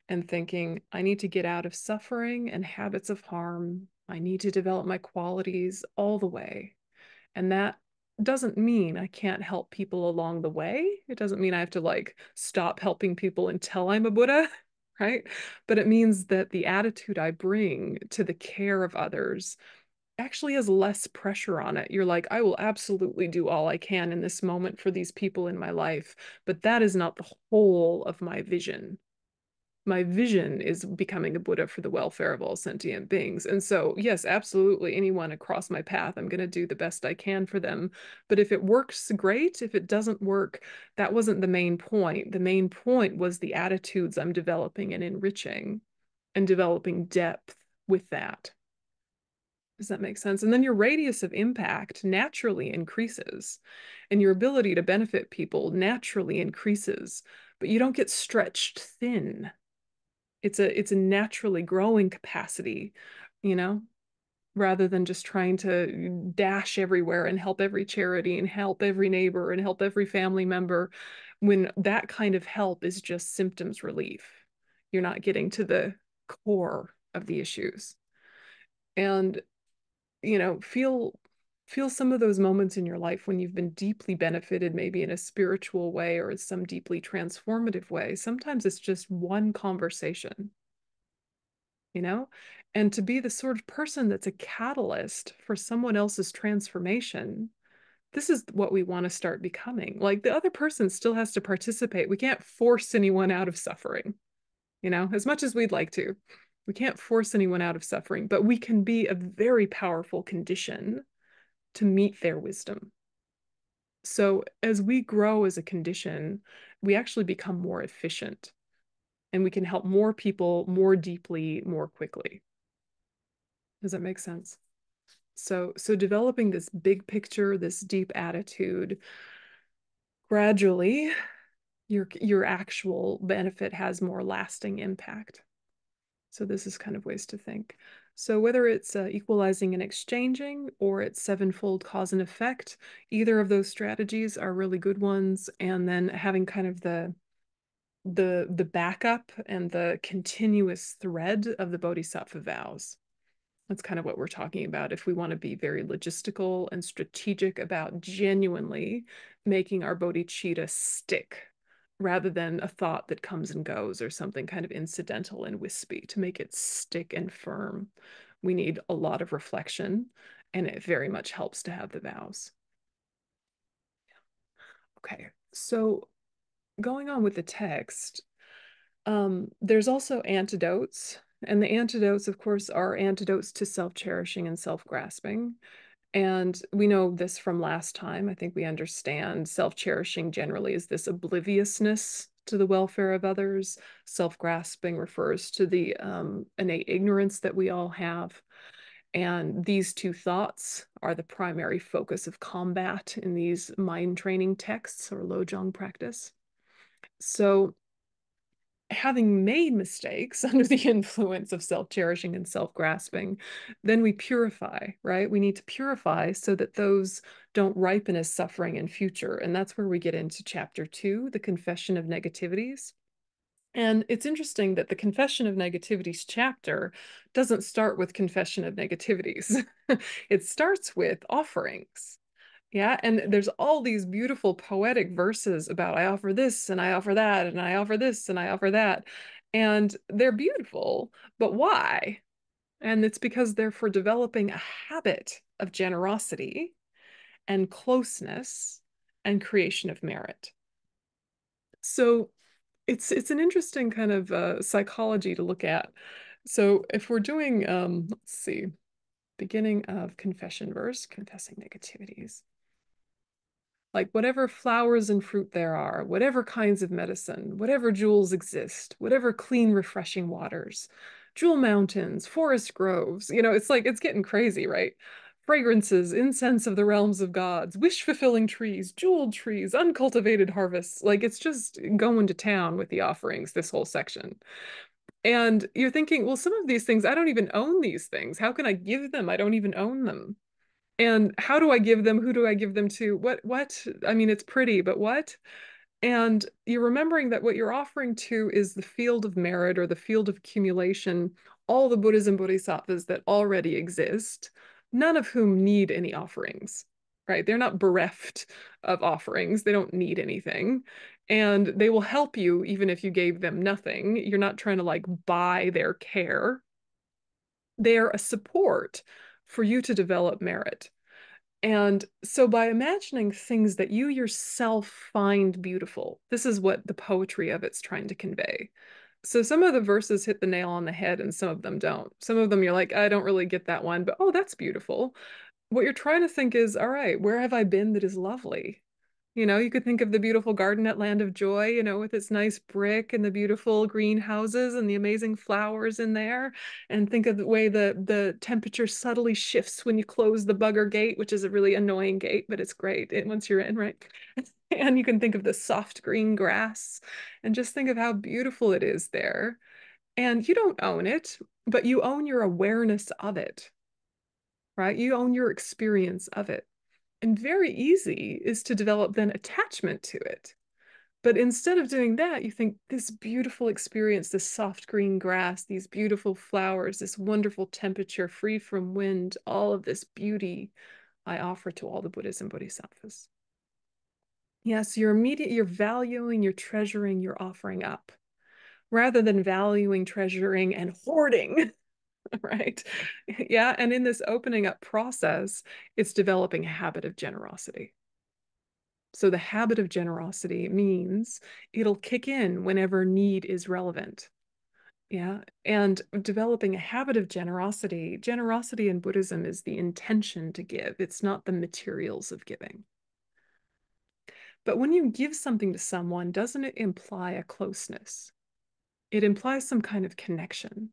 and thinking, I need to get out of suffering and habits of harm. I need to develop my qualities all the way. And that doesn't mean I can't help people along the way. It doesn't mean I have to like stop helping people until I'm a Buddha, [laughs] right? But it means that the attitude I bring to the care of others actually has less pressure on it. You're like, I will absolutely do all I can in this moment for these people in my life, but that is not the whole of my vision my vision is becoming a Buddha for the welfare of all sentient beings. And so, yes, absolutely, anyone across my path, I'm going to do the best I can for them. But if it works, great. If it doesn't work, that wasn't the main point. The main point was the attitudes I'm developing and enriching and developing depth with that. Does that make sense? And then your radius of impact naturally increases and your ability to benefit people naturally increases, but you don't get stretched thin it's a it's a naturally growing capacity you know rather than just trying to dash everywhere and help every charity and help every neighbor and help every family member when that kind of help is just symptoms relief. You're not getting to the core of the issues. And you know feel feel some of those moments in your life when you've been deeply benefited, maybe in a spiritual way or some deeply transformative way. Sometimes it's just one conversation, you know? And to be the sort of person that's a catalyst for someone else's transformation, this is what we want to start becoming. Like the other person still has to participate. We can't force anyone out of suffering, you know, as much as we'd like to. We can't force anyone out of suffering, but we can be a very powerful condition to meet their wisdom. So as we grow as a condition, we actually become more efficient and we can help more people more deeply, more quickly. Does that make sense? So, so developing this big picture, this deep attitude, gradually your, your actual benefit has more lasting impact. So this is kind of ways to think. So whether it's uh, equalizing and exchanging or it's sevenfold cause and effect, either of those strategies are really good ones. And then having kind of the the the backup and the continuous thread of the bodhisattva vows. That's kind of what we're talking about. If we want to be very logistical and strategic about genuinely making our bodhicitta stick rather than a thought that comes and goes or something kind of incidental and wispy to make it stick and firm. We need a lot of reflection, and it very much helps to have the vows. Okay, so going on with the text, um, there's also antidotes. And the antidotes, of course, are antidotes to self cherishing and self grasping. And we know this from last time. I think we understand self cherishing generally is this obliviousness to the welfare of others. Self grasping refers to the um, innate ignorance that we all have. And these two thoughts are the primary focus of combat in these mind training texts or Lojong practice. So having made mistakes [laughs] under the influence of self-cherishing and self-grasping then we purify right? We need to purify so that those don't ripen as suffering in future and that's where we get into chapter two the confession of negativities. And it's interesting that the confession of negativities chapter doesn't start with confession of negativities. [laughs] It starts with offerings yeah, and there's all these beautiful poetic verses about I offer this and I offer that and I offer this and I offer that. And they're beautiful, but why? And it's because they're for developing a habit of generosity and closeness and creation of merit. So it's it's an interesting kind of uh, psychology to look at. So if we're doing, um, let's see, beginning of confession verse, confessing negativities like whatever flowers and fruit there are, whatever kinds of medicine, whatever jewels exist, whatever clean, refreshing waters, jewel mountains, forest groves. You know, it's like it's getting crazy, right? Fragrances, incense of the realms of gods, wish fulfilling trees, jeweled trees, uncultivated harvests. Like it's just going to town with the offerings, this whole section. And you're thinking, well, some of these things, I don't even own these things. How can I give them? I don't even own them and how do I give them? Who do I give them to? What, what? I mean, it's pretty, but what? And you're remembering that what you're offering to is the field of merit or the field of accumulation, all the Buddhas and Bodhisattvas that already exist, none of whom need any offerings, right? They're not bereft of offerings. They don't need anything. And they will help you even if you gave them nothing. You're not trying to like buy their care. They're a support for you to develop merit. And so by imagining things that you yourself find beautiful, this is what the poetry of it's trying to convey. So some of the verses hit the nail on the head and some of them don't. Some of them you're like, I don't really get that one, but oh, that's beautiful. What you're trying to think is, all right, where have I been that is lovely? You know, you could think of the beautiful garden at Land of Joy, you know, with its nice brick and the beautiful greenhouses and the amazing flowers in there. And think of the way the, the temperature subtly shifts when you close the bugger gate, which is a really annoying gate, but it's great once you're in, right? [laughs] and you can think of the soft green grass and just think of how beautiful it is there. And you don't own it, but you own your awareness of it, right? You own your experience of it and very easy is to develop then attachment to it. But instead of doing that, you think this beautiful experience, this soft green grass, these beautiful flowers, this wonderful temperature free from wind, all of this beauty I offer to all the Buddhas and Bodhisattvas. Yes, you're immediate, you're valuing, you're treasuring, you're offering up rather than valuing, treasuring, and hoarding [laughs] [laughs] right? Yeah. And in this opening up process, it's developing a habit of generosity. So the habit of generosity means it'll kick in whenever need is relevant. Yeah. And developing a habit of generosity, generosity in Buddhism is the intention to give, it's not the materials of giving. But when you give something to someone, doesn't it imply a closeness? It implies some kind of connection.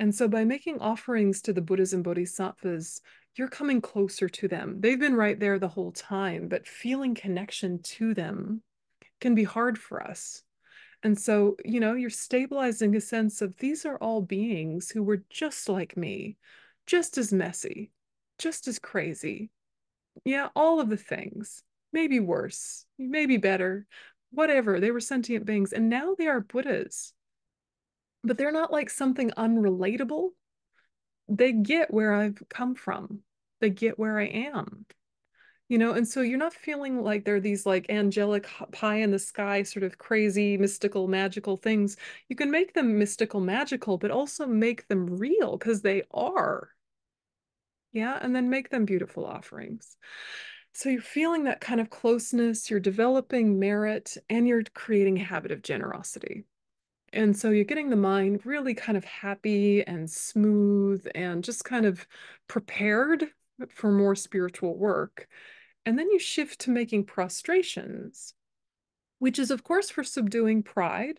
And so by making offerings to the Buddhas and Bodhisattvas, you're coming closer to them. They've been right there the whole time, but feeling connection to them can be hard for us. And so, you know, you're stabilizing a sense of these are all beings who were just like me, just as messy, just as crazy. Yeah, all of the things, maybe worse, maybe better, whatever. They were sentient beings. And now they are Buddhas but they're not like something unrelatable. They get where I've come from. They get where I am. You know, and so you're not feeling like they're these like angelic pie in the sky sort of crazy mystical magical things. You can make them mystical magical, but also make them real because they are. Yeah, and then make them beautiful offerings. So you're feeling that kind of closeness, you're developing merit, and you're creating a habit of generosity. And so you're getting the mind really kind of happy and smooth and just kind of prepared for more spiritual work. And then you shift to making prostrations, which is, of course, for subduing pride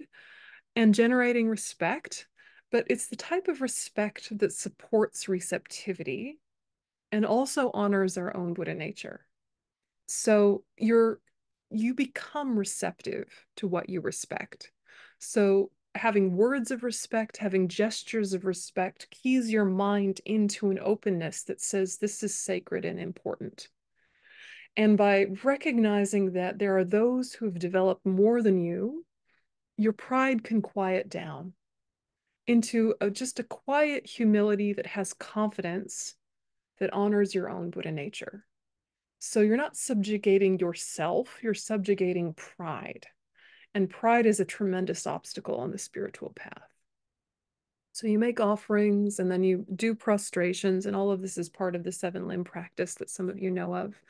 and generating respect, but it's the type of respect that supports receptivity and also honors our own Buddha nature. So you're you become receptive to what you respect. So having words of respect, having gestures of respect keys your mind into an openness that says this is sacred and important. And by recognizing that there are those who have developed more than you, your pride can quiet down into a, just a quiet humility that has confidence that honors your own Buddha nature. So you're not subjugating yourself, you're subjugating pride. And pride is a tremendous obstacle on the spiritual path. So you make offerings and then you do prostrations, and all of this is part of the seven limb practice that some of you know of.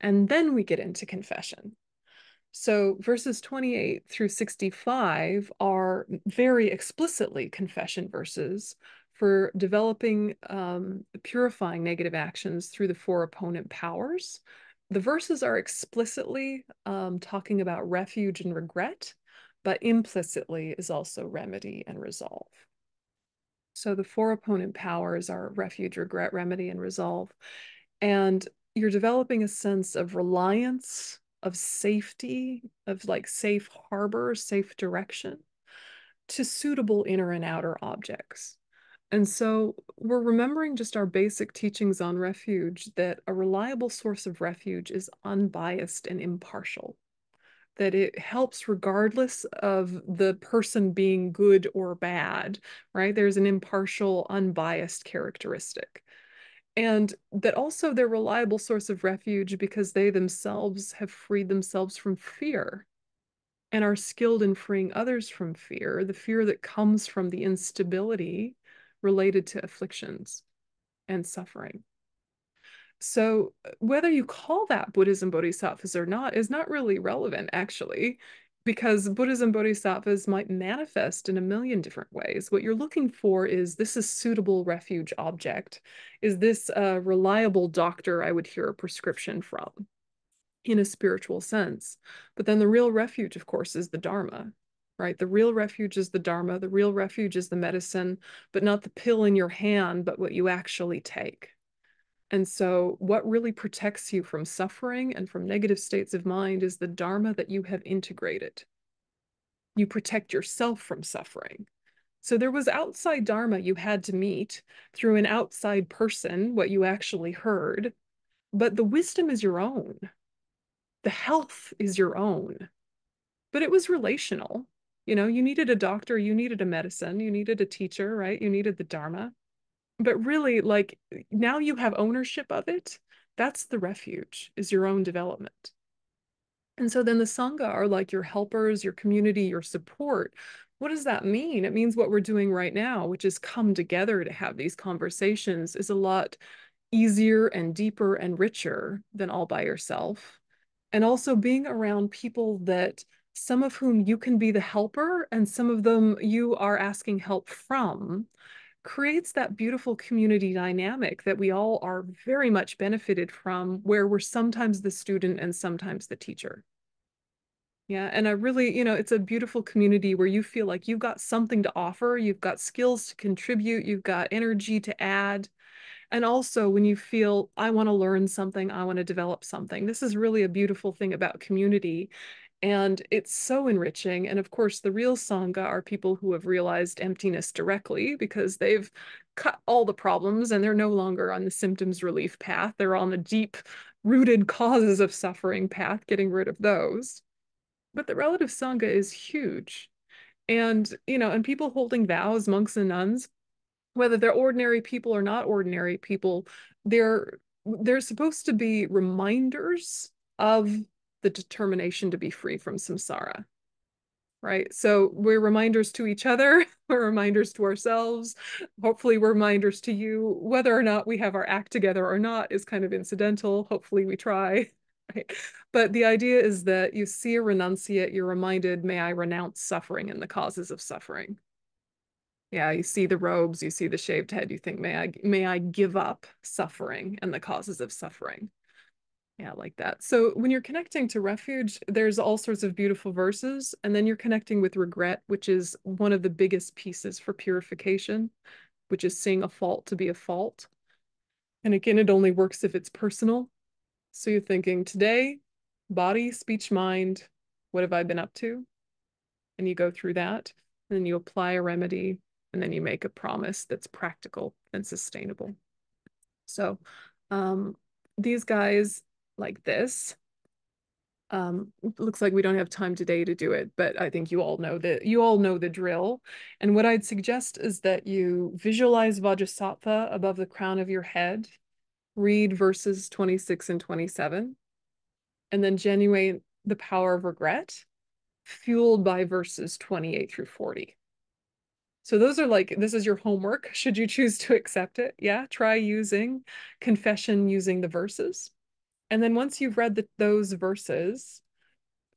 And then we get into confession. So verses 28 through 65 are very explicitly confession verses for developing um, purifying negative actions through the four opponent powers, the verses are explicitly um, talking about refuge and regret, but implicitly is also remedy and resolve. So the four opponent powers are refuge, regret, remedy, and resolve. And you're developing a sense of reliance, of safety, of like safe harbor, safe direction to suitable inner and outer objects. And so we're remembering just our basic teachings on refuge that a reliable source of refuge is unbiased and impartial, that it helps regardless of the person being good or bad, right? There's an impartial, unbiased characteristic. And that also they're reliable source of refuge because they themselves have freed themselves from fear and are skilled in freeing others from fear, the fear that comes from the instability related to afflictions and suffering. So, uh, whether you call that Buddhism Bodhisattvas or not is not really relevant, actually, because Buddhism Bodhisattvas might manifest in a million different ways. What you're looking for is this is suitable refuge object. Is this a reliable doctor I would hear a prescription from in a spiritual sense? But then the real refuge, of course, is the Dharma, right? The real refuge is the Dharma, the real refuge is the medicine, but not the pill in your hand, but what you actually take. And so, what really protects you from suffering and from negative states of mind is the Dharma that you have integrated. You protect yourself from suffering. So, there was outside Dharma you had to meet through an outside person, what you actually heard, but the wisdom is your own. The health is your own. But it was relational. You know, you needed a doctor, you needed a medicine, you needed a teacher, right? You needed the Dharma. But really, like now you have ownership of it. That's the refuge, is your own development. And so then the Sangha are like your helpers, your community, your support. What does that mean? It means what we're doing right now, which is come together to have these conversations, is a lot easier and deeper and richer than all by yourself. And also being around people that some of whom you can be the helper and some of them you are asking help from creates that beautiful community dynamic that we all are very much benefited from where we're sometimes the student and sometimes the teacher. Yeah and i really you know it's a beautiful community where you feel like you've got something to offer you've got skills to contribute you've got energy to add and also when you feel i want to learn something i want to develop something. This is really a beautiful thing about community and it's so enriching. And of course, the real Sangha are people who have realized emptiness directly because they've cut all the problems and they're no longer on the symptoms relief path. They're on the deep rooted causes of suffering path, getting rid of those. But the relative Sangha is huge. And, you know, and people holding vows, monks and nuns, whether they're ordinary people or not ordinary people, they're they're supposed to be reminders of the determination to be free from samsara right? So we're reminders to each other [laughs] we're reminders to ourselves hopefully we're reminders to you. Whether or not we have our act together or not is kind of incidental. Hopefully we try [laughs] right? But the idea is that you see a renunciate you're reminded may i renounce suffering and the causes of suffering? Yeah you see the robes you see the shaved head you think may i may i give up suffering and the causes of suffering yeah, like that. So when you're connecting to refuge, there's all sorts of beautiful verses, and then you're connecting with regret, which is one of the biggest pieces for purification, which is seeing a fault to be a fault. And again, it only works if it's personal. So you're thinking, today, body, speech, mind, what have I been up to? And you go through that, and then you apply a remedy, and then you make a promise that's practical and sustainable. So um, these guys like this. Um, looks like we don't have time today to do it, but I think you all know that you all know the drill. And what I'd suggest is that you visualize Vajrasattva above the crown of your head, read verses 26 and 27, and then genuine the power of regret, fueled by verses 28 through 40. So those are like, this is your homework, [laughs] should you choose to accept it. Yeah, try using confession using the verses. And then once you've read the, those verses,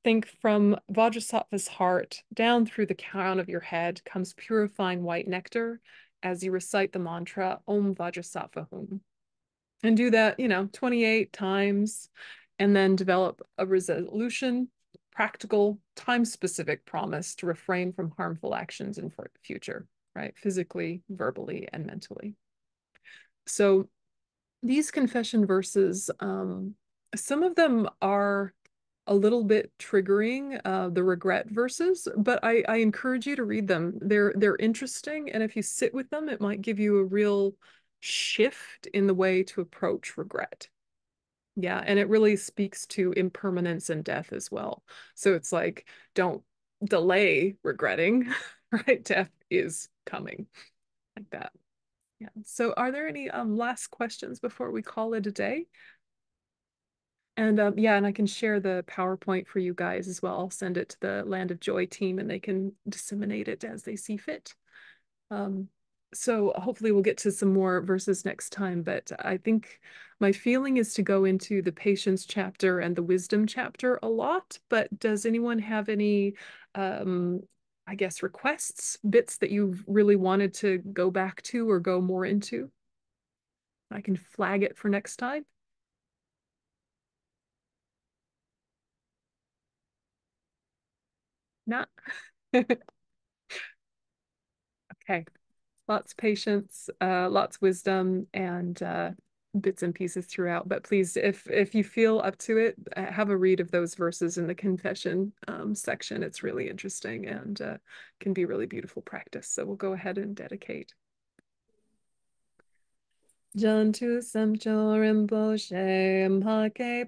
think from Vajrasattva's heart down through the crown of your head comes purifying white nectar as you recite the mantra Om Vajrasattva Hum. And do that, you know, 28 times, and then develop a resolution, practical, time specific promise to refrain from harmful actions in future, right? Physically, verbally, and mentally. So these confession verses, um, some of them are a little bit triggering, uh, the regret verses, but I, I encourage you to read them. They're they're interesting, and if you sit with them, it might give you a real shift in the way to approach regret. Yeah, and it really speaks to impermanence and death as well. So it's like, don't delay regretting, [laughs] right? Death is coming like that. Yeah. So are there any um, last questions before we call it a day? And um, yeah, and I can share the PowerPoint for you guys as well. I'll send it to the Land of Joy team and they can disseminate it as they see fit. Um, so hopefully we'll get to some more verses next time, but I think my feeling is to go into the patience chapter and the wisdom chapter a lot, but does anyone have any, um, I guess, requests, bits that you've really wanted to go back to or go more into? I can flag it for next time. Not. [laughs] okay lots of patience, uh, lots of wisdom, and uh, bits and pieces throughout. But please, if if you feel up to it, uh, have a read of those verses in the confession um, section. It's really interesting and uh, can be really beautiful practice. So we'll go ahead and dedicate.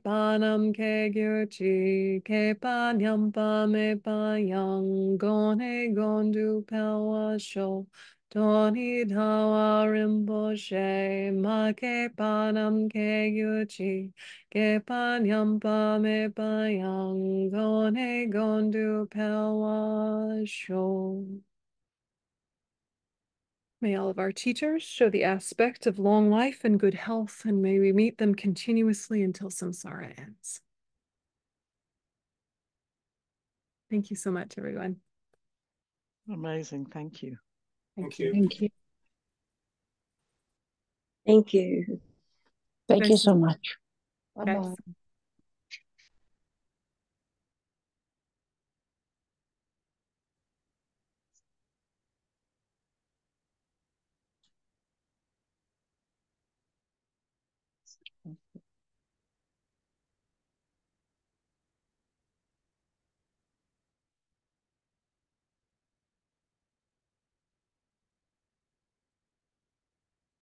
Panam ke ke Doni Dawa Rinpoche Ma Ke Panam Ke Yuchi Ke Panyampa Me Payang Gone Gondu Pelwa Sho. May all of our teachers show the aspect of long life and good health, and may we meet them continuously until samsara ends. Thank you so much, everyone. Amazing. Thank you. Thank you. Thank you. Thank you. Thank you so much. Bye